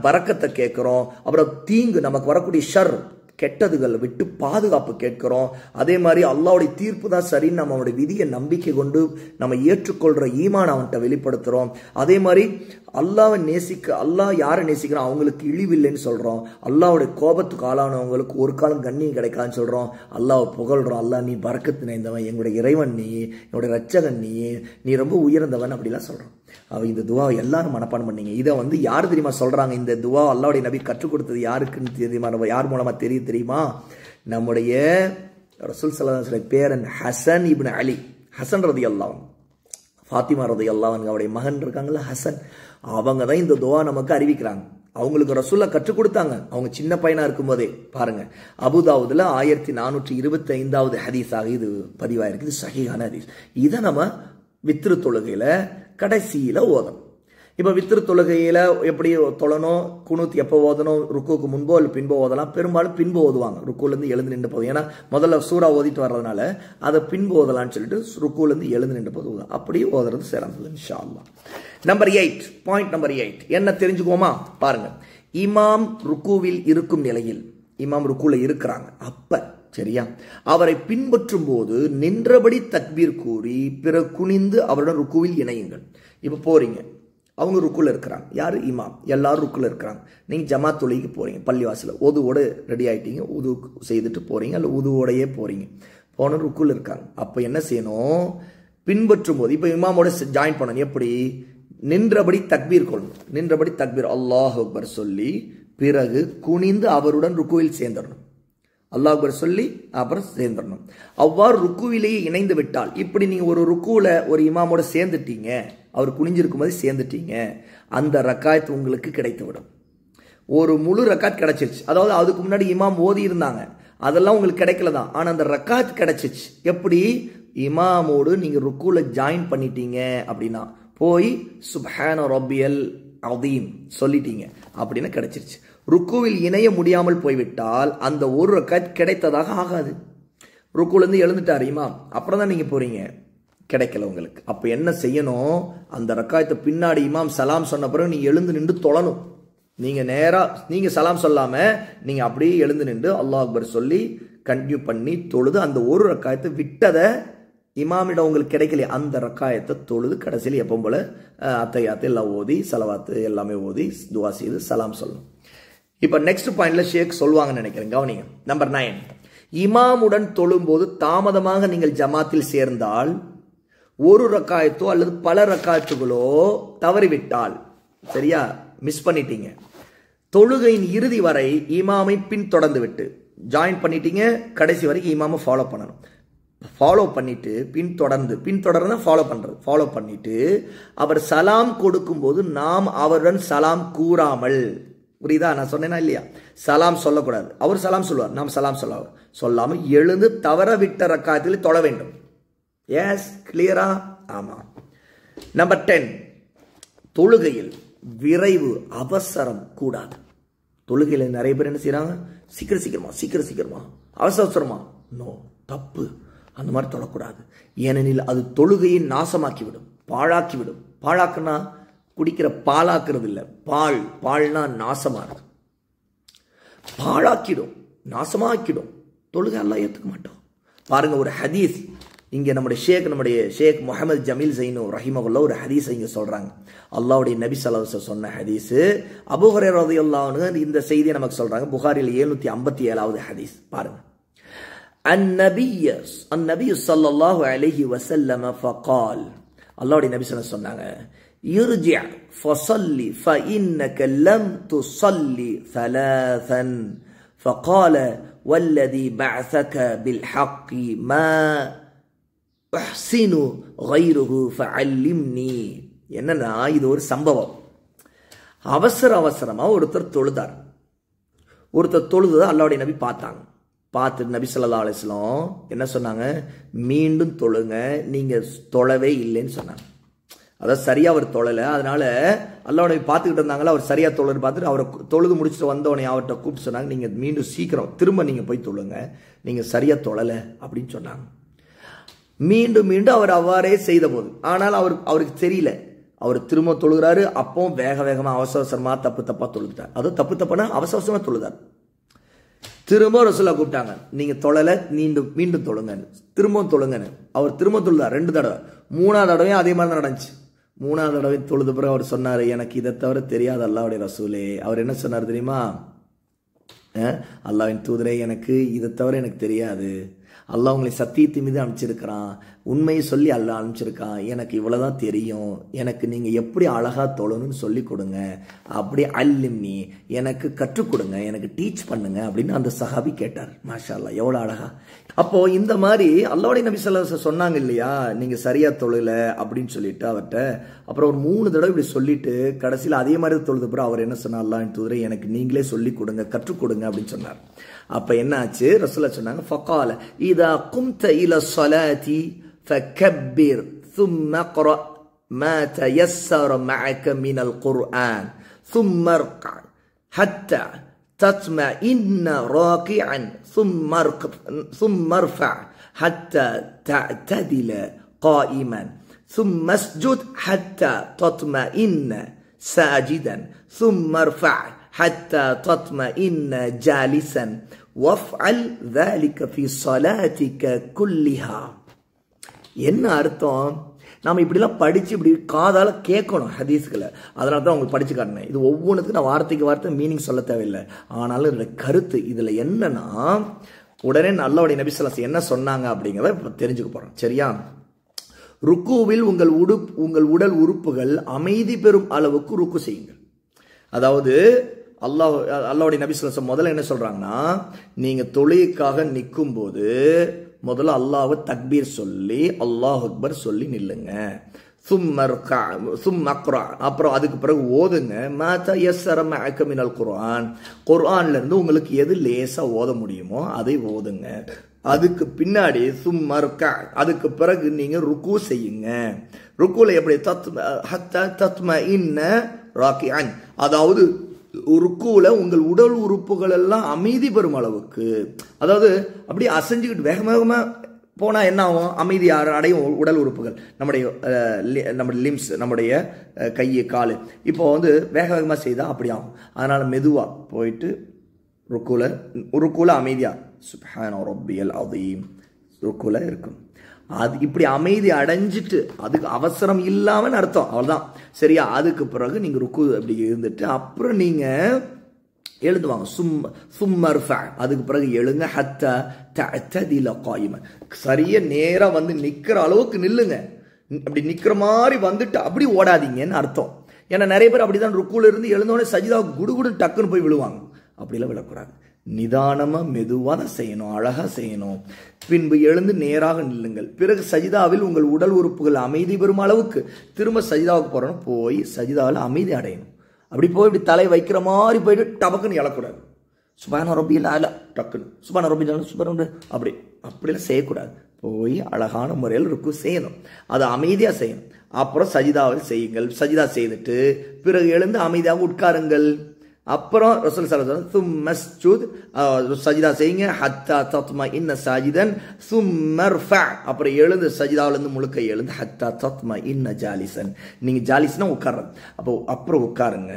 பறக்கத்தை கேட்குறோம். அப்புறம் தீங்கு நமக்கு வரக்கூடிய ஷர். கெட்டதுகளை விட்டு பாதுகாப்பு கேட்கிறோம். அதே மாதிரி அல்லாவுடைய தீர்ப்பு தான் சரின்னு நம்ம அவனுடைய விதியை நம்பிக்கை கொண்டு நம்ம ஏற்றுக்கொள்கிற ஈமான் அவன்கிட்ட வெளிப்படுத்துகிறோம் அதே மாதிரி அல்லாவை நேசிக்க அல்லாஹ் யாரை நேசிக்கிறோம் அவங்களுக்கு இழிவில்லைன்னு சொல்கிறோம் அல்லாவுடைய கோபத்துக்கு ஆளானவங்களுக்கு ஒரு காலம் கண்ணியம் கிடைக்காதுன்னு சொல்கிறோம் அல்லாவை புகழ்கிறோம் அல்லாஹ் நீ பறக்கத்து நினைந்தவன். எங்களுடைய இறைவன் நீ என்னுடைய ரச்சகன் நீ நீ ரொம்ப உயர்ந்தவன் அப்படிலாம் சொல்கிறோம் அவ இந்த துவாவை எல்லாரும் மனப்பாடம் பண்ணீங்க. இதை வந்து யார் தெரியுமா சொல்கிறாங்க இந்த துவா அல்லாவுடைய நபி கற்றுக் கொடுத்தது யாருக்குன்னு தெரியுமா? நம்ம யார் மூலமாக தெரிய தெரியுமா? நம்முடைய ரசூல் சல்லாஹ் பேரன் ஹசன் இப்னு அலி. ஹசன் ரதி அல்லாவும் ஃபாத்திமா ரதி அல்லாவன் அவருடைய மகன் இருக்காங்கல்ல ஹசன். அவங்க தான் இந்த துவா நமக்கு அறிவிக்கிறாங்க. அவங்களுக்கு ரசூல்லா கற்றுக் கொடுத்தாங்க. அவங்க சின்ன பையனா இருக்கும்போதே பாருங்க. அபுதாவுதில் ஆயிரத்தி நானூற்றி இருபத்தி ஐந்தாவது ஹதீஸாக இது பதிவாயிருக்கு. இது சகிகான ஹதீஸ். இதை நம்ம வித்திரு தொழுகையில கடைசியில் ஓதணும். இப்போ வித்திரு தொழுகையில் எப்படி தொழணும் குணூத் எப்போ ஓதணும் ருக்குக்கு முன்போ இல்லை பின்போ ஓதலாம். பெரும்பாலும் பின்பு ஓதுவாங்க. ருக்குலேருந்து எழுந்து நின்று போதும் ஏன்னா முதல்ல சூறா ஓதிட்டு வர்றதுனால அதை பின்பு ஓதலாம்னு சொல்லிட்டு ருக்குலேருந்து எழுந்து நின்று போது ஓதும் அப்படியே ஓதுறது சிறந்தது இன்ஷா அல்லா number eight point number eight என்ன தெரிஞ்சுக்குவோமா? பாருங்க. இமாம் ருக்குவில் இருக்கும் நிலையில் இமாம் ருக்குவில் இருக்கிறாங்க. அப்போ சரியா? அவரை பின்பற்றும் போது நின்றபடி தக்பீர் கூறி பிற குனிந்து அவருடன் ருக்குவில் இணையுங்கள். இப்போ போறீங்க. அவங்க ருக்குல இருக்கிறாங்க. யார்? இமாம். எல்லாரும் ருக்குல இருக்கிறாங்க. நீங்கள் ஜமா தொழிலுக்கு போகிறீங்க பள்ளிவாசலில். உதுவோடு ரெடி ஆகிட்டீங்க உது செய்துட்டு போகிறீங்க அல்ல உதுவோடையே போகிறீங்க போன ருக்குல இருக்காங்க. அப்போ என்ன செய்யணும்? பின்பற்றும் போது இப்போ இமாமோட ஜாயின் பண்ணணும். எப்படி? நின்றபடி தக்பீர் கொள்ளணும். நின்றபடி தக்பீர் அல்லாஹ் அக்பர் சொல்லி பிறகு குனிந்து அவருடன் ருக்குவில் சேர்ந்துடணும். அல்லாஹ் சொல்லி அப்புறம் சேர்ந்துடணும். அவ்வாறு ருக்குவிலேயே இணைந்து விட்டால் இப்படி நீங்கள் ஒரு ருக்குவில் ஒரு இமாமோட சேர்ந்துட்டீங்க அவர் குனிஞ்சிருக்கும் போது சேர்ந்துட்டீங்க அந்த ரக்காயத்து உங்களுக்கு கிடைத்து விடும் ஒரு முழு ரக்காத் கிடைச்சிருச்சு. அதாவது அதுக்கு முன்னாடி இமாம் ஓதி இருந்தாங்க. அதெல்லாம் உங்களுக்கு கிடைக்கல தான் ஆனால் அந்த ரக்காத் கிடைச்சிச்சு எப்படி? இமாமோடு நீங்கள் ருக்குவில் ஜாயின் பண்ணிட்டீங்க அப்படின்னா போய் சுபஹான ரொபியல் அதீம் சொல்லிட்டீங்க அப்படின்னு கிடைச்சிருச்சு. ருக்குவில் இணைய முடியாமல் போய்விட்டால் அந்த ஒரு ரக்காத் கிடைத்ததாக ஆகாது. ருக்குலேருந்து எழுந்துட்டார் இமாம். அப்புறம் தான் நீங்கள் போகிறீங்க கிடைக்கல உங்களுக்கு. அப்போ என்ன செய்யணும்? அந்த ரக்காயத்தை பின்னாடி இமாம் சலாம் சொன்ன பிறகு நீங்கள் எழுந்து நின்று தொழணும். நீங்கள் நேராக நீங்கள் சலாம் சொல்லாமல் நீங்கள் அப்படியே எழுந்து நின்று அல்லாஹ் அக்பர் சொல்லி கண்டினியூ பண்ணி தொழுது அந்த ஒரு ரக்காயத்தை விட்டதை இமாமிடம் உங்களுக்கு கிடைக்கலையே. அந்த ரக்காயத்தை தொழுது கடைசியில் எப்போ போல அத்தையாத்து எல்லாம் ஓதி சலவாத்து எல்லாமே ஓதி துவா செய்து சலாம் சொல்லணும். இப்போ நெக்ஸ்ட் பாயிண்ட்ல ஷேக் சொல்லுவாங்கன்னு நினைக்கிறேன் கவனிங்க. நம்பர் நைன் இமாமுடன் தொழும்போது தாமதமாக நீங்கள் ஜமாத்தில் சேர்ந்தால் ஒரு ரக்காயத்தோ அல்லது பல ரக்காயத்துகளோ தவறிவிட்டால். சரியா? மிஸ் பண்ணிட்டீங்க. தொழுகையின் இறுதி வரை இமாமை பின் தொடர்ந்து விட்டு ஜாயின் பண்ணிட்டீங்க கடைசி வரைக்கும் இமாமை ஃபாலோ பண்ணணும். ஃபாலோ பண்ணிட்டு பின் தொடர்ந்து பின் தொடர்ந்து ஃபாலோ பண்ணுறது ஃபாலோ பண்ணிட்டு அவர் சலாம் கொடுக்கும்போது நாம் அவருடன் சலாம் கூறாமல் புரியுதா? நான் சொன்னேன்னா இல்லையா? சலாம் சொல்லக்கூடாது. அவர் சலாம் சொல்லுவார். நாம் சலாம் சொல்ல சொல்லாமல் எழுந்து தவற விட்ட ரக்காயத்தில் தொழ வேண்டும். எஸ் கிளியரா ஆமாம் நம்பர் டென் தொழுகையில் விரைவு அவசரம் கூடாது. தொழுகையில் நிறைய பேர் என்ன செய்கிறாங்க சீக்கிரம் சீக்கிரமா சீக்கிரம் சீக்கிரமா. அவசர அவசரமா. நோ தப்பு. அந்த மாதிரி தொழக்கூடாது. ஏனெனில் அது தொழுகையை நாசமாக்கிவிடும். பாழாக்கிவிடும். பாழாக்குனா குடிக்கிற பாலாக்குறது இல்லை பால் பால்னா நாசமாக இருக்கும் பாழாக்கிடும் நாசமாக்கிடும். தொழுக எல்லாம் ஏற்றுக்க மாட்டோம் பாருங்கள் ஒரு ஹதீஸ். இங்கே நம்முடைய ஷேக் நம்முடைய ஷேக் முகமது ஜமீல் சைனு ரஹிமகுல்லா ஒரு ஹதீஸ் இங்கே சொல்கிறாங்க அல்லாவுடைய நபி சலவச சொன்ன ஹதீஸு அபுஹரே ரதையுல்லான்னு இந்த செய்தியை நமக்கு சொல்கிறாங்க புகாரில் ஏழ்நூற்றி ஐம்பத்தி ஏழாவது ஹதீஸ். பாருங்கள் அந்நபிய அந்நபி சல்லாஹு அலஹி வசல்லம ஃபகால். அல்லாவுடைய நபி சொன்னாங்க يرجع فصلي فإنك لم تصلي ثلاثا فقال والذي بعثك بالحق ما أحسن غيره فعلمني என்னன்னா இது ஒரு சம்பவம் அவசர அவசரமா ஒருத்தர் தொழுதார் ஒருத்தர் தொழுது அல்லாவுடைய நபி பார்த்தாங்க பார்த்து நபி சொல்லா அலிஸ்லாம் என்ன சொன்னாங்க மீண்டும் தொழுங்க நீங்க தொழவே இல்லைன்னு சொன்னாங்க அதாவது சரியாக அவர் தொழலை. அதனால் அல்லாவுடைய பார்த்துக்கிட்டு இருந்தாங்களா? அவர் சரியாக தொழுன்னு பார்த்துட்டு அவரை தொழுது முடிச்சுட்டு வந்தவனே அவர்கிட்ட கூப்பிட்டு சொன்னாங்க நீங்கள் மீண்டும் சீக்கிரம் திரும்ப நீங்கள் போய் தொழுங்க. நீங்கள் சரியாக தொழலை. அப்படின்னு சொன்னாங்க. மீண்டும் மீண்டும் அவர் அவ்வாறே செய்த போது ஆனால் அவர் அவருக்கு தெரியல. அவர் திரும்ப தொழுகிறாரு அப்போ வேக வேகமாக அவசர தப்பு தப்பாக தொழுதுட்டார். அதுவும் தப்பு தப்புனா அவசர அவசரமா தொழுதார். திரும்ப ரசுல்லா கூப்பிட்டாங்க நீங்கள் தொழலை மீண்டும் மீண்டும் தொழுங்கன்னு. திரும்பவும் தொழுங்கன்னு. அவர் திரும்ப தொழுதார் ரெண்டு தடவை. மூணாவது தடவையும் அதே மாதிரி தான் நடந்துச்சு. மூணாவது தடவை தொழுது பிறகு அவர் சொன்னார் எனக்கு இதை தவிர தெரியாது அல்லாவுடைய ரசூலே. அவர் என்ன சொன்னார் தெரியுமா? அல்லாவின் தூதரே எனக்கு இதை தவிர எனக்கு தெரியாது. அல்லாஹ் உங்களை சத்தியத்தின் மீது அனுப்பிச்சிருக்கிறான். உண்மையை சொல்லி அல்ல அனுப்பிச்சிருக்கான். எனக்கு இவ்வளோதான் தெரியும். எனக்கு நீங்கள் எப்படி அழகாக தொழணும்னு சொல்லி கொடுங்க. அப்படி அல்லிம்னி எனக்கு கற்றுக் கொடுங்க. எனக்கு டீச் பண்ணுங்க அப்படின்னு அந்த சஹாபி கேட்டார். மாஷா அல்லா அழகா. அப்போ இந்த மாதிரி அல்லாவுடைய நபி சொல்ல சொன்னாங்க இல்லையா நீங்கள் சரியாக தொழில அப்படின்னு சொல்லிட்டு அவர்கிட்ட அப்புறம் ஒரு மூணு தடவை இப்படி சொல்லிட்டு கடைசியில் அதே மாதிரி தொழுது அப்புறம் அவர் என்ன சொன்னார்? அல்லாஹ் தூதரை எனக்கு நீங்களே சொல்லி கொடுங்க கற்றுக் கொடுங்க அப்படின்னு சொன்னார். அப்ப என்ன ஆச்சு? ரசூலா சொன்னாங்க ஃபக்கால இதா கும்த இல ஸலாத்தி فكبر ثم اقرأ ما تيسر معك من القرآن. ثم اركع حتى تطمئن راكعا. ثم ثم ارفع حتى تعتدل قائما. ثم اسجد حتى تطمئن ساجدا. ثم ارفع حتى تطمئن جالسا. وافعل ذلك في صلاتك كلها. என்ன அர்த்தம்? நாம் இப்படிலாம் படித்து இப்படி காதால் கேட்கணும் ஹதீஸ்களை. அதனால தான் உங்களுக்கு படித்து காட்டினேன். இது ஒவ்வொன்றுத்துக்கும் நான் வார்த்தைக்கு வார்த்தை மீனிங் சொல்ல தேவையில்லை. ஆனாலும் இந்த கருத்து இதில் என்னன்னா உடனே நல்லவடைய நபிசலாஸ் என்ன சொன்னாங்க அப்படிங்கிறத இப்போ தெரிஞ்சுக்க போகிறோம் சரியா? ருக்குவில் உங்கள் உடு உங்கள் உடல் உறுப்புகள் அமைதி பெறும் அளவுக்கு ருக்கு செய்யுங்கள். அதாவது அல்லாஹ் அல்லாவுடைய நபிசுலம் முதல்ல என்ன சொல்கிறாங்கன்னா நீங்கள் தொழிலுக்காக நிற்கும் போது முதல்ல அல்லாஹ் தக்பீர் சொல்லி அல்லாஹ் அக்பர் சொல்லி நில்லுங்க. சும்மர் சும் அக்ரா. அப்புறம் அதுக்கு பிறகு ஓதுங்க. மாத்தா எஸ் மினல் குர்ஆன். குர்ஆன்ல இருந்து உங்களுக்கு எது லேசா ஓத முடியுமோ அதை ஓதுங்க. அதுக்கு பின்னாடி சும்மர் அதுக்கு பிறகு நீங்க ருக்கு செய்யுங்க. ருக்குல எப்படி? தத்ம ஹத்த தத்ம இன்ன ராக்கியான் அதாவது ருக்குவில் உங்கள் உடல் உறுப்புகள் எல்லாம் அமைதி பெறும் அளவுக்கு. அதாவது அப்படியே அசைஞ்சுக்கிட்டு வேக வேகமாக போனால் என்ன ஆகும்? அமைதி அடையும் உடல் உறுப்புகள். நம்முடைய நம்முடைய லிம்ஸ் நம்முடைய கை கால். இப்போ வந்து வேக வேகமாக செய்தால் அப்படி ஆகும். அதனால் மெதுவாக போயிட்டு ருக்குல ருக்குல அமைதியாக சுப்ஹான ரொப்பியல் அதையும் ருக்குல இருக்கும். அது இப்படி அமைதி அடைஞ்சிட்டு அதுக்கு அவசரம் இல்லாமல் அர்த்தம். அவ்வளோதான் சரியா? அதுக்கு பிறகு நீங்கள் ருக்கு அப்படி இருந்துட்டு அப்புறம் நீங்கள் எழுதுவாங்க. சும் சும்மர் அதுக்கு பிறகு எழுங்க. ஹத்த ததில காயும. சரியா நேராக வந்து நிற்கிற அளவுக்கு நில்லுங்க. அப்படி நிற்கிற மாதிரி வந்துட்டு அப்படி ஓடாதீங்கன்னு அர்த்தம். ஏன்னா நிறைய பேர் அப்படிதான் ருக்குல இருந்து எழுந்தோடனே சஜிதா குடுகுடு டக்குன்னு போய் விழுவாங்க. அப்படிலாம் விழக்கூடாது. நிதானமாக மெதுவாக தான் செய்யணும் அழகாக செய்யணும். பின்பு எழுந்து நேராக நில்லுங்கள். பிறகு சஜிதாவில் உங்கள் உடல் உறுப்புகள் அமைதி பெறும் அளவுக்கு திரும்ப சஜிதாவுக்கு போகிறோம் போய் சஜிதாவில் அமைதி அடையணும். அப்படி போய் இப்படி தலை வைக்கிற மாதிரி போயிட்டு டபக்குன்னு எழக்கூடாது சுபான ரபியில் அல டக்குன்னு. சுபான ரபி சுபான அப்படி. அப்படிலாம் செய்யக்கூடாது. போய் அழகான முறையில் ருக்கு செய்யணும். அதை அமைதியாக செய்யணும். அப்புறம் சஜிதாவில் செய்யுங்கள். சஜிதா செய்துட்டு பிறகு எழுந்து அமைதியாக உட்காருங்கள். அப்புறம் ரசூல் சல்லல்லாஹு தும் மஸ்ஜூத் சஜிதா செய்யுங்க. ஹத்தா தத்மா இன்ன சாஜிதன் சும்மர் அப்புறம் எழுந்து சஜிதாவிலேருந்து முழுக்க எழுந்து ஹத்தா தத்மா இன்ன ஜாலிசன் நீங்கள் ஜாலிசனா உட்கார்றது அப்போ அப்புறம் உட்காருங்க.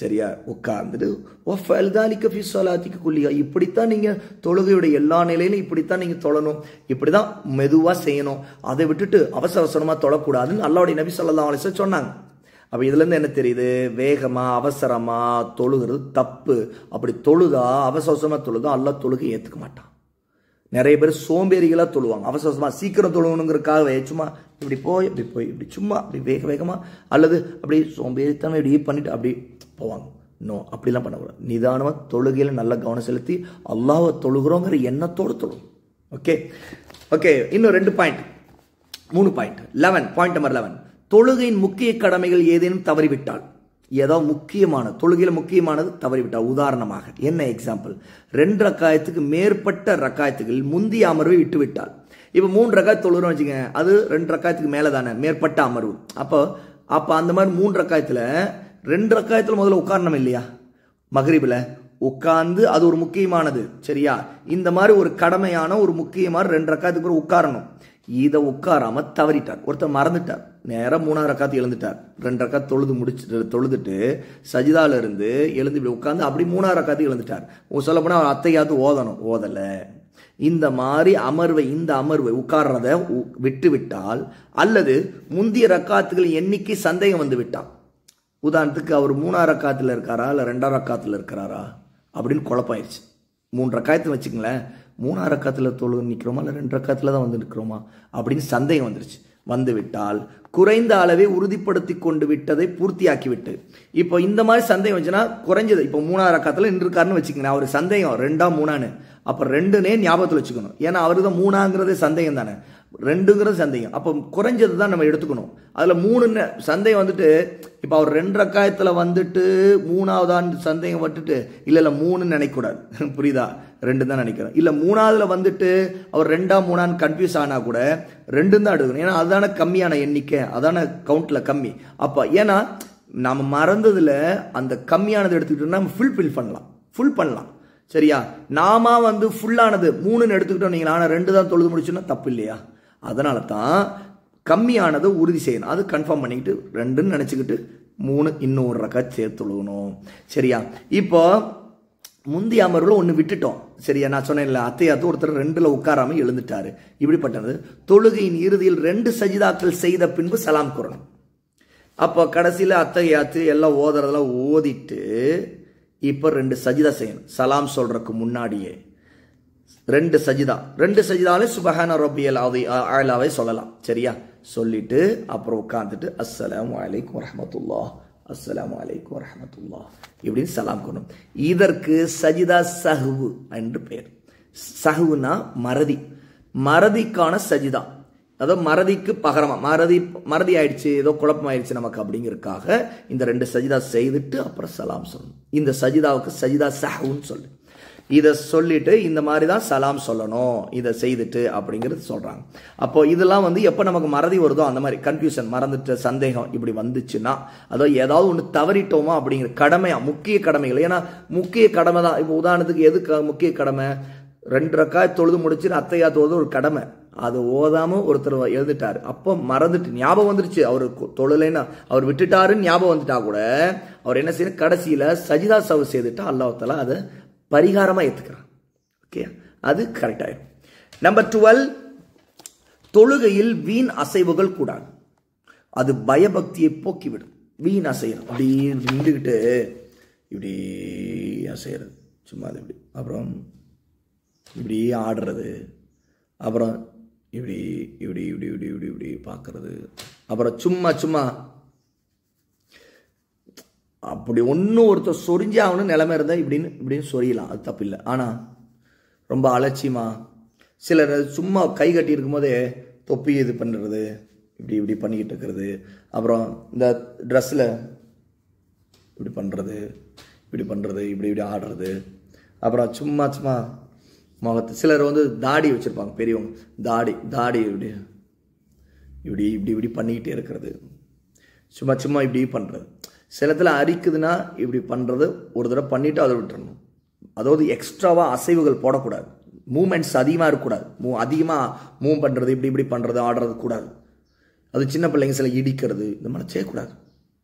சரியா? உட்கார்ந்துட்டு ஓ ஃபல்தாலிக்க ஃபி சொலாத்திக்கு குல்லியா இப்படித்தான் நீங்கள் தொழுகையுடைய எல்லா நிலையிலும் இப்படித்தான் நீங்கள் தொழணும். இப்படிதான் மெதுவாக செய்யணும். அதை விட்டுட்டு அவசர அவசரமாக தொழக்கூடாதுன்னு அல்லாவுடைய நபி சொல்லலாம் சொன்னாங்க. அப்போ இதுலேருந்து என்ன தெரியுது? வேகமாக அவசரமாக தொழுகிறது தப்பு. அப்படி தொழுதா அவசர தொழுதா அல்ல தொழுகை ஏற்றுக்க மாட்டான். நிறைய பேர் சோம்பேறிகளாக தொழுவாங்க. அவசர சீக்கிரம் தொழுகணுங்கிறதுக்காகவே சும்மா இப்படி போய் இப்படி போய் இப்படி சும்மா அப்படி வேக வேகமாக அல்லது அப்படி சோம்பேறித்தனம் இப்படி பண்ணிட்டு அப்படி போவாங்க. நோ அப்படிலாம் பண்ணக்கூடாது. நிதானமாக தொழுகையில் நல்ல கவனம் செலுத்தி அல்லாவை தொழுகிறோங்கிற எண்ணத்தோடு தொழும் ஓகே ஓகே இன்னும் ரெண்டு பாயிண்ட் மூணு point eleven point number eleven தொழுகையின் முக்கிய கடமைகள் ஏதேனும் தவறிவிட்டால் ஏதோ முக்கியமான தொழுகையில் முக்கியமானது தவறிவிட்டால் உதாரணமாக என்ன எக்ஸாம்பிள் ரெண்டு ரக்காயத்துக்கு மேற்பட்ட ரக்காயத்துகள் முந்திய அமர்வை விட்டுவிட்டால். இப்போ மூணு ரக்காய் தொழுகிறோம் வச்சுக்கோங்க அது ரெண்டு ரக்காயத்துக்கு மேலே தானே மேற்பட்ட அமர்வு. அப்போ அப்போ அந்த மாதிரி மூன்று ரக்காயத்தில் ரெண்டு ரக்காயத்தில் முதல்ல உட்காரணும் இல்லையா? மகரிபில். உட்கார்ந்து அது ஒரு முக்கியமானது சரியா? இந்த மாதிரி ஒரு கடமையான ஒரு முக்கியமான ரெண்டு ரக்காயத்துக்கு பிறகு உட்காரணும். இதை உட்காராம தவறிட்டார். ஒருத்தர் மறந்துட்டார். நேரம் மூணாவது ரக்காத்து எழுந்துட்டார். ரெண்டு ரக்காத்து தொழுது முடிச்சுட்டு தொழுதுட்டு சஜிதாவில் இருந்து எழுந்து இப்படி உட்காந்து அப்படி மூணாவது ரக்காத்து எழுந்துட்டார். சொல்ல போனா அவர் அத்தையாவது ஓதணும். ஓதலை. இந்த மாதிரி அமர்வை இந்த அமர்வை உட்கார்றத விட்டு விட்டால் அல்லது முந்திய ரக்காத்துகள் எண்ணிக்கை சந்தேகம் வந்து விட்டான். உதாரணத்துக்கு அவர் மூணாம் ரக்காத்தில் இருக்காரா இல்லை ரெண்டாம் ரக்காத்தில் இருக்கிறாரா அப்படின்னு குழப்பாயிருச்சு மூணு ரக்காயத்தை வச்சுங்களேன் மூணா ரக்கத்தில் தொழு நிற்கிறோமா? இல்லை ரெண்டு ரக்கத்தில் தான் வந்து நிற்கிறோமா? அப்படின்னு சந்தேகம் வந்துருச்சு. வந்து விட்டால் குறைந்த அளவே உறுதிப்படுத்தி கொண்டு விட்டதை பூர்த்தியாக்கி விட்டு இப்போ இந்த மாதிரி சந்தேகம் வச்சுன்னா குறைஞ்சது. இப்போ மூணாவது ரக்கத்தில் நின்றுருக்காருன்னு வச்சுக்கோங்க அவர் சந்தேகம் ரெண்டா மூணான்னு? அப்போ ரெண்டுனே ஞாபகத்தில் வச்சுக்கணும். ஏன்னா அவரு தான் மூணாங்கிறதே சந்தேகம் தானே ரெண்டுங்கிறது சந்தேகம். அப்போ குறைஞ்சது தான் நம்ம எடுத்துக்கணும். அதில் மூணுன்னு சந்தேகம் வந்துட்டு இப்போ அவர் ரெண்டு ரக்காயத்தில் வந்துட்டு மூணாவதான்னு சந்தேகம் வந்துட்டு இல்லை இல்லை மூணுன்னு நினைக்கக்கூடாது. புரியுதா? ரெண்டு தான் நினைக்கிறேன். இல்லை மூணாவதுல வந்துட்டு அவர் ரெண்டா மூணான்னு கன்ஃபியூஸ் ஆனால் கூட ரெண்டும் தான் எடுக்கணும். ஏன்னா அதுதானே கம்மியான எண்ணிக்கை. அதான கவுண்ட்டில் கம்மி. அப்போ ஏன்னா நம்ம மறந்ததில் அந்த கம்மியானது எடுத்துக்கிட்டோம்னா நம்ம ஃபுல்ஃபில் பண்ணலாம். ஃபுல் பண்ணலாம். சரியா? நாம வந்து ஃபுல்லானது மூணுன்னு எடுத்துக்கிட்டோம் நீங்கள் ஆனால் ரெண்டு தான் தொழுது முடிச்சுன்னா தப்பு இல்லையா? அதனால தான் கம்மியானதை உறுதி செய்யணும். அது கன்ஃபார்ம் பண்ணிக்கிட்டு ரெண்டுன்னு நினச்சிக்கிட்டு மூணு இன்னொரு ரக்கா சேர்த்துழுகணும் சரியா? இப்போ முந்தைய அமர்வில் ஒன்று விட்டுட்டோம். சரியா? நான் சொன்னேன்ல அத்தையாத்து ஒருத்தர் ரெண்டில் உட்காராமல் எழுந்துட்டாரு. இப்படிப்பட்டது. தொழுகையின் இறுதியில் ரெண்டு சஜிதாக்கள் செய்த பின்பு சலாம் கூறணும். அப்போ கடைசியில் அத்தையாத்து எல்லாம் ஓதுறதெல்லாம் ஓதிட்டு இப்போ ரெண்டு சஜிதா செய்யணும். சலாம் சொல்கிறதுக்கு முன்னாடியே. ரெண்டு சஜிதா. ரெண்டு சஜிதாலே சுபஹான ரபியல் அது ஆலாவை சொல்லலாம். சரியா? சொல்லிட்டு அப்புறம் உட்காந்துட்டு அஸ்ஸலாம் வலைக்கும் வரமத்துல்லா அஸ்ஸலாம் வலைக்கும் வரமத்துல்லா இப்படின்னு சலாம் கொள்ளும் இதற்கு சஜிதா சஹுவு என்று பெயர். சஹுனா மறதி. மறதிக்கான சஜிதா. அதாவது மறதிக்கு பகரமா. மறதி மறதி ஆயிடுச்சு ஏதோ குழப்பம் ஆயிடுச்சு நமக்கு அப்படிங்கிறதுக்காக இந்த ரெண்டு சஜிதா செய்துட்டு அப்புறம் சலாம் சொல்லணும். இந்த சஜிதாவுக்கு சஜிதா சஹுன்னு சொல்லு. இதை சொல்லிட்டு இந்த மாதிரி தான் சலாம் சொல்லணும் இதை செய்துட்டு அப்படிங்கிறது சொல்கிறாங்க அப்போ இதெல்லாம் வந்து எப்போ நமக்கு மறதி வருதோ அந்த மாதிரி கன்ஃபியூஷன் மறந்துட்டு சந்தேகம் இப்படி வந்துச்சுன்னா அதோ ஏதாவது ஒன்று தவறிட்டோமா அப்படிங்கிற கடமையா முக்கிய கடமைகள். ஏன்னா முக்கிய கடமை தான். இப்போ உதாரணத்துக்கு எது முக்கிய கடமை? ரெண்டு ரக்காய் தொழுது முடிச்சு அத்தையா தொழுது ஒரு கடமை. அது ஓதாம ஒருத்தர் எழுதிட்டாரு. அப்போ மறந்துட்டு ஞாபகம் வந்துருச்சு. அவர் தொழுலைன்னா அவர் விட்டுட்டாருன்னு ஞாபகம் வந்துட்டா கூட அவர் என்ன செய்யணும்? கடைசியில சஜிதா சவு செய்துட்டா அல்லாஹ் அதை பரிகாரமாக ஏற்றுக்கிறான் ஓகே அது கரெக்டாயிடும் நம்பர் டுவெல் தொழுகையில் வீண் அசைவுகள் கூடாது. அது பயபக்தியை போக்கிவிடும். வீண் அசையணும். அப்படி நின்றுக்கிட்டு இப்படி அசைகிறது சும்மா அது இப்படி. அப்புறம் இப்படி ஆடுறது. அப்புறம் இப்படி இப்படி இப்படி இப்படி இப்படி இப்படி பார்க்கறது. அப்புறம் சும்மா சும்மா அப்படி ஒன்றும் ஒருத்தர் சொரிஞ்சு ஆகணும் நிலமை இருந்தால் இப்படின்னு இப்படின்னு சொரியலாம். அது தப்பு இல்லை ஆனால் ரொம்ப அலட்சியமா சிலர் சும்மா கை கட்டி இருக்கும்போதே தொப்பி இது பண்ணுறது இப்படி இப்படி பண்ணிக்கிட்டு இருக்கிறது. அப்புறம் இந்த ட்ரெஸ்ஸில் இப்படி பண்ணுறது இப்படி பண்ணுறது இப்படி இப்படி ஆடுறது. அப்புறம் சும்மா சும்மா முகத்து சிலர் வந்து தாடி வச்சுருப்பாங்க பெரியவங்க. தாடி தாடி இப்படி இப்படி இப்படி இப்படி பண்ணிக்கிட்டே இருக்கிறது. சும்மா சும்மா இப்படி பண்ணுறது சிலத்தில் அரிக்குதுன்னா இப்படி பண்ணுறது ஒரு தடவை பண்ணிவிட்டு அதை விட்டுறணும். அதாவது எக்ஸ்ட்ராவாக அசைவுகள் போடக்கூடாது. மூமெண்ட்ஸ் அதிகமாக இருக்கக்கூடாது. மூ அதிகமாக மூவ் பண்ணுறது இப்படி இப்படி பண்ணுறது ஆடுறது கூடாது. அது சின்ன பிள்ளைங்க சில இடிக்கிறது இந்த மாதிரி செய்யக்கூடாது.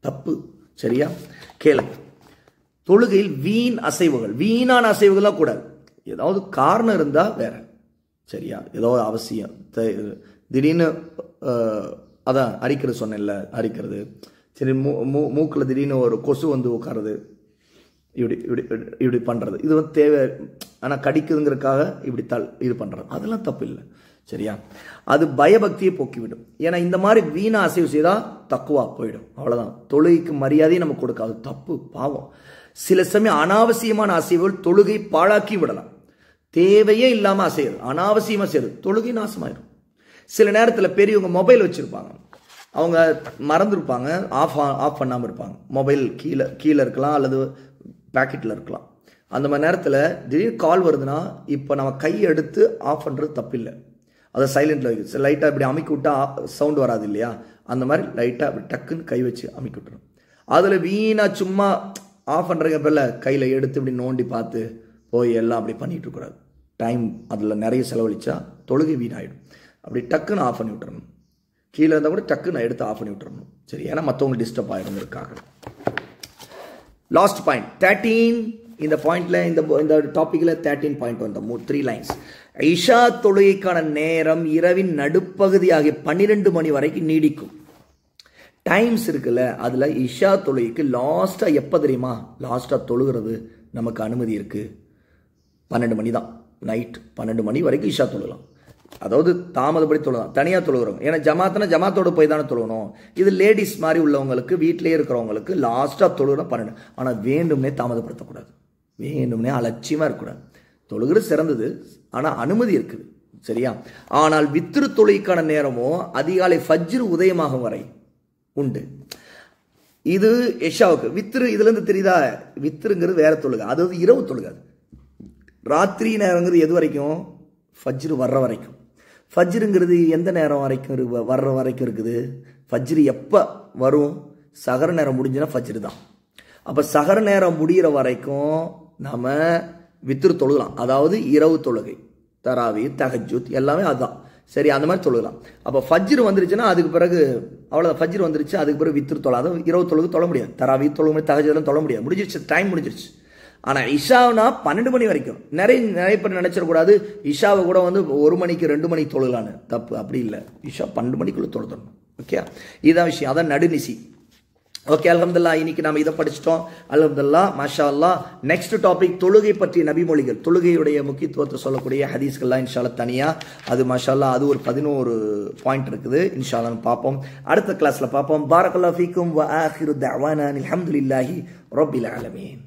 தப்பு. சரியா? கேளுங்க. தொழுகையில் வீண் அசைவுகள் வீணான அசைவுகள்லாம் கூடாது. ஏதாவது காரணம் இருந்தால் வேற. சரியா? ஏதோ அவசியம். திடீர்னு அதான் அரிக்கிறது சொன்னேன்ல அரிக்கிறது. சரி மூ மூ மூக்கில் திடீர்னு ஒரு கொசு வந்து உட்காருது. இப்படி இப்படி இப்படி பண்ணுறது இது வந்து தேவை ஆனால் கடிக்குதுங்கிறதுக்காக இப்படி தள் இது பண்ணுறது அதெல்லாம் தப்பு இல்லை. சரியா? அது பயபக்தியை போக்கிவிடும். ஏன்னா இந்த மாதிரி வீணா அசைவு செய்தால் தக்குவா போயிடும். அவ்வளோதான் தொழுகைக்கு மரியாதையை நம்ம கொடுக்காது தப்பு பாவம். சில சமயம் அனாவசியமான அசைவுகள் தொழுகை பாழாக்கி விடலாம். தேவையே இல்லாமல் அசையுது அனாவசியமாக செய்யுது தொழுகை நாசமாயிடும். சில நேரத்தில் பெரியவங்க மொபைல் வச்சுருப்பாங்க. அவங்க மறந்துருப்பாங்க ஆஃப் ஆஃப் பண்ணாமல் இருப்பாங்க. மொபைல் கீழே கீழே இருக்கலாம் அல்லது பேக்கெட்டில் இருக்கலாம். அந்த மாதிரி நேரத்தில் திடீர் கால் வருதுன்னா இப்போ நம்ம கை எடுத்து ஆஃப் பண்ணுறது தப்பில்லை. அதை சைலண்டில் வைக்க லைட்டாக இப்படி அமைக்க விட்டா சவுண்ட் வராது இல்லையா? அந்த மாதிரி லைட்டாக அப்படி டக்குன்னு கை வச்சு அமைக்க விட்டுரும். அதில் வீணாக சும்மா ஆஃப் பண்ணுறங்க பேரில் கையில் எடுத்து இப்படி நோண்டி பார்த்து போய் எல்லாம் அப்படி பண்ணிகிட்டு இருக்கக்கூடாது. டைம் அதில் நிறைய செலவழித்தா தொழுகை வீணாயிடும். அப்படி டக்குன்னு ஆஃப் பண்ணி விட்டுறணும். கீழே இருந்தால் கூட டக்குன்னு எடுத்து ஆஃப் பண்ணி விட்டுறணும். சரி ஏன்னா மற்றவங்க டிஸ்டர்ப் ஆகிடுங்கிறதுக்காக லாஸ்ட் பாயிண்ட் தேர்ட்டீன் இந்த பாயிண்டில் இந்த இந்த டாப்பிக்கில் தேர்ட்டீன் பாயிண்ட் வந்தோம். த்ரீ லைன்ஸ் ஐஷா தொழுகைக்கான நேரம் இரவின் நடுப்பகுதி ஆகிய பன்னிரெண்டு மணி வரைக்கும் நீடிக்கும். டைம்ஸ் இருக்குல்ல அதில் இஷா தொழுகைக்கு லாஸ்ட்டாக எப்போ தெரியுமா? லாஸ்ட்டாக தொழுகிறது நமக்கு அனுமதி இருக்குது பன்னெண்டு மணி தான். நைட் பன்னெண்டு மணி வரைக்கும் இஷா தொழுகலாம். அதாவது தாமதப்படி தொழுதான் தனியாக தொழுகிறோம் ஏன்னா ஜமாத்துனா ஜமாத்தோடு போய் தானே தொழுகணும். இது லேடிஸ் மாதிரி உள்ளவங்களுக்கு வீட்டிலேயே இருக்கிறவங்களுக்கு லாஸ்ட்டாக தொழுகிறோம் பன்னெண்டு. ஆனால் வேண்டும்னே தாமதப்படுத்தக்கூடாது. வேண்டும்னே அலட்சியமாக இருக்கக்கூடாது. தொழுகிறது சிறந்தது. ஆனால் அனுமதி இருக்குது. சரியா? ஆனால் வித்திரு தொழுகைக்கான நேரமோ அதிகாலை ஃபஜ்ரு உதயமாகும் வரை உண்டு. இது எஷாவுக்கு வித்திரு இதுலேருந்து தெரியுதா? வித்திருங்கிறது வேற தொழுகை. அதாவது இரவு தொழுகை அது ராத்திரி நேரங்கிறது எது வரைக்கும்? ஃபஜ்ரு வர்ற வரைக்கும். ஃபஜ்ருங்கிறது எந்த நேரம் வரைக்கும் இருக்கு வர்ற வரைக்கும் இருக்குது? ஃபஜ்ரு எப்போ வரும்? சகர நேரம் முடிஞ்சுன்னா ஃபஜ்ரு தான். அப்போ சகர நேரம் முடிகிற வரைக்கும் நாம் வித்திரு தொழுகலாம். அதாவது இரவு தொழுகை. தராவி தகஜூத் எல்லாமே அதுதான். சரி அந்த மாதிரி தொழுகலாம். அப்போ ஃபஜ்ரு வந்துருச்சுன்னா அதுக்கு பிறகு அவ்வளோ ஃபஜ்ரு வந்துருச்சு அதுக்கு பிறகு வித்திரு தொழ அதுவும் இரவு தொழுகு தொழ முடியாது. தராவி தொழ முடியாது தகஜெல்லாம் தொழ முடியாது. முடிஞ்சிருச்சு டைம் முடிஞ்சிருச்சு. ஆனால் இஷாவுனா பன்னெண்டு மணி வரைக்கும். நிறைய நிறைய பேர் நினச்சிடக்கூடாது. இஷாவை கூட வந்து ஒரு மணிக்கு ரெண்டு மணிக்கு தொழுகலான்னு. தப்பு அப்படி இல்லை. இஷா பன்னெண்டு மணிக்குள்ளே தொழுதணும். ஓகே? இதுதான் விஷயம். அதான் நடுநிசி. ஓகே அலமதுல்லா இன்னைக்கு நம்ம இதை படிச்சிட்டோம். அலமதுல்லா மாஷா அல்லா நெக்ஸ்ட் டாபிக் தொழுகை பற்றிய நபிமொழிகள். தொழுகையுடைய முக்கியத்துவத்தை சொல்லக்கூடிய ஹதீஸ்கள்லாம் இன்ஷால்லா தனியாக அது மாஷா அல்லா அது ஒரு பதினோரு பாயிண்ட் இருக்குது. இன்ஷால்லான்னு பார்ப்போம். அடுத்த கிளாஸில் பார்ப்போம். பாரக்கல்லா ஃபீக்கும் வ ஆஹிரு தஅவானா அலமதுல்லாஹி ரொபில் ஆலமீன்.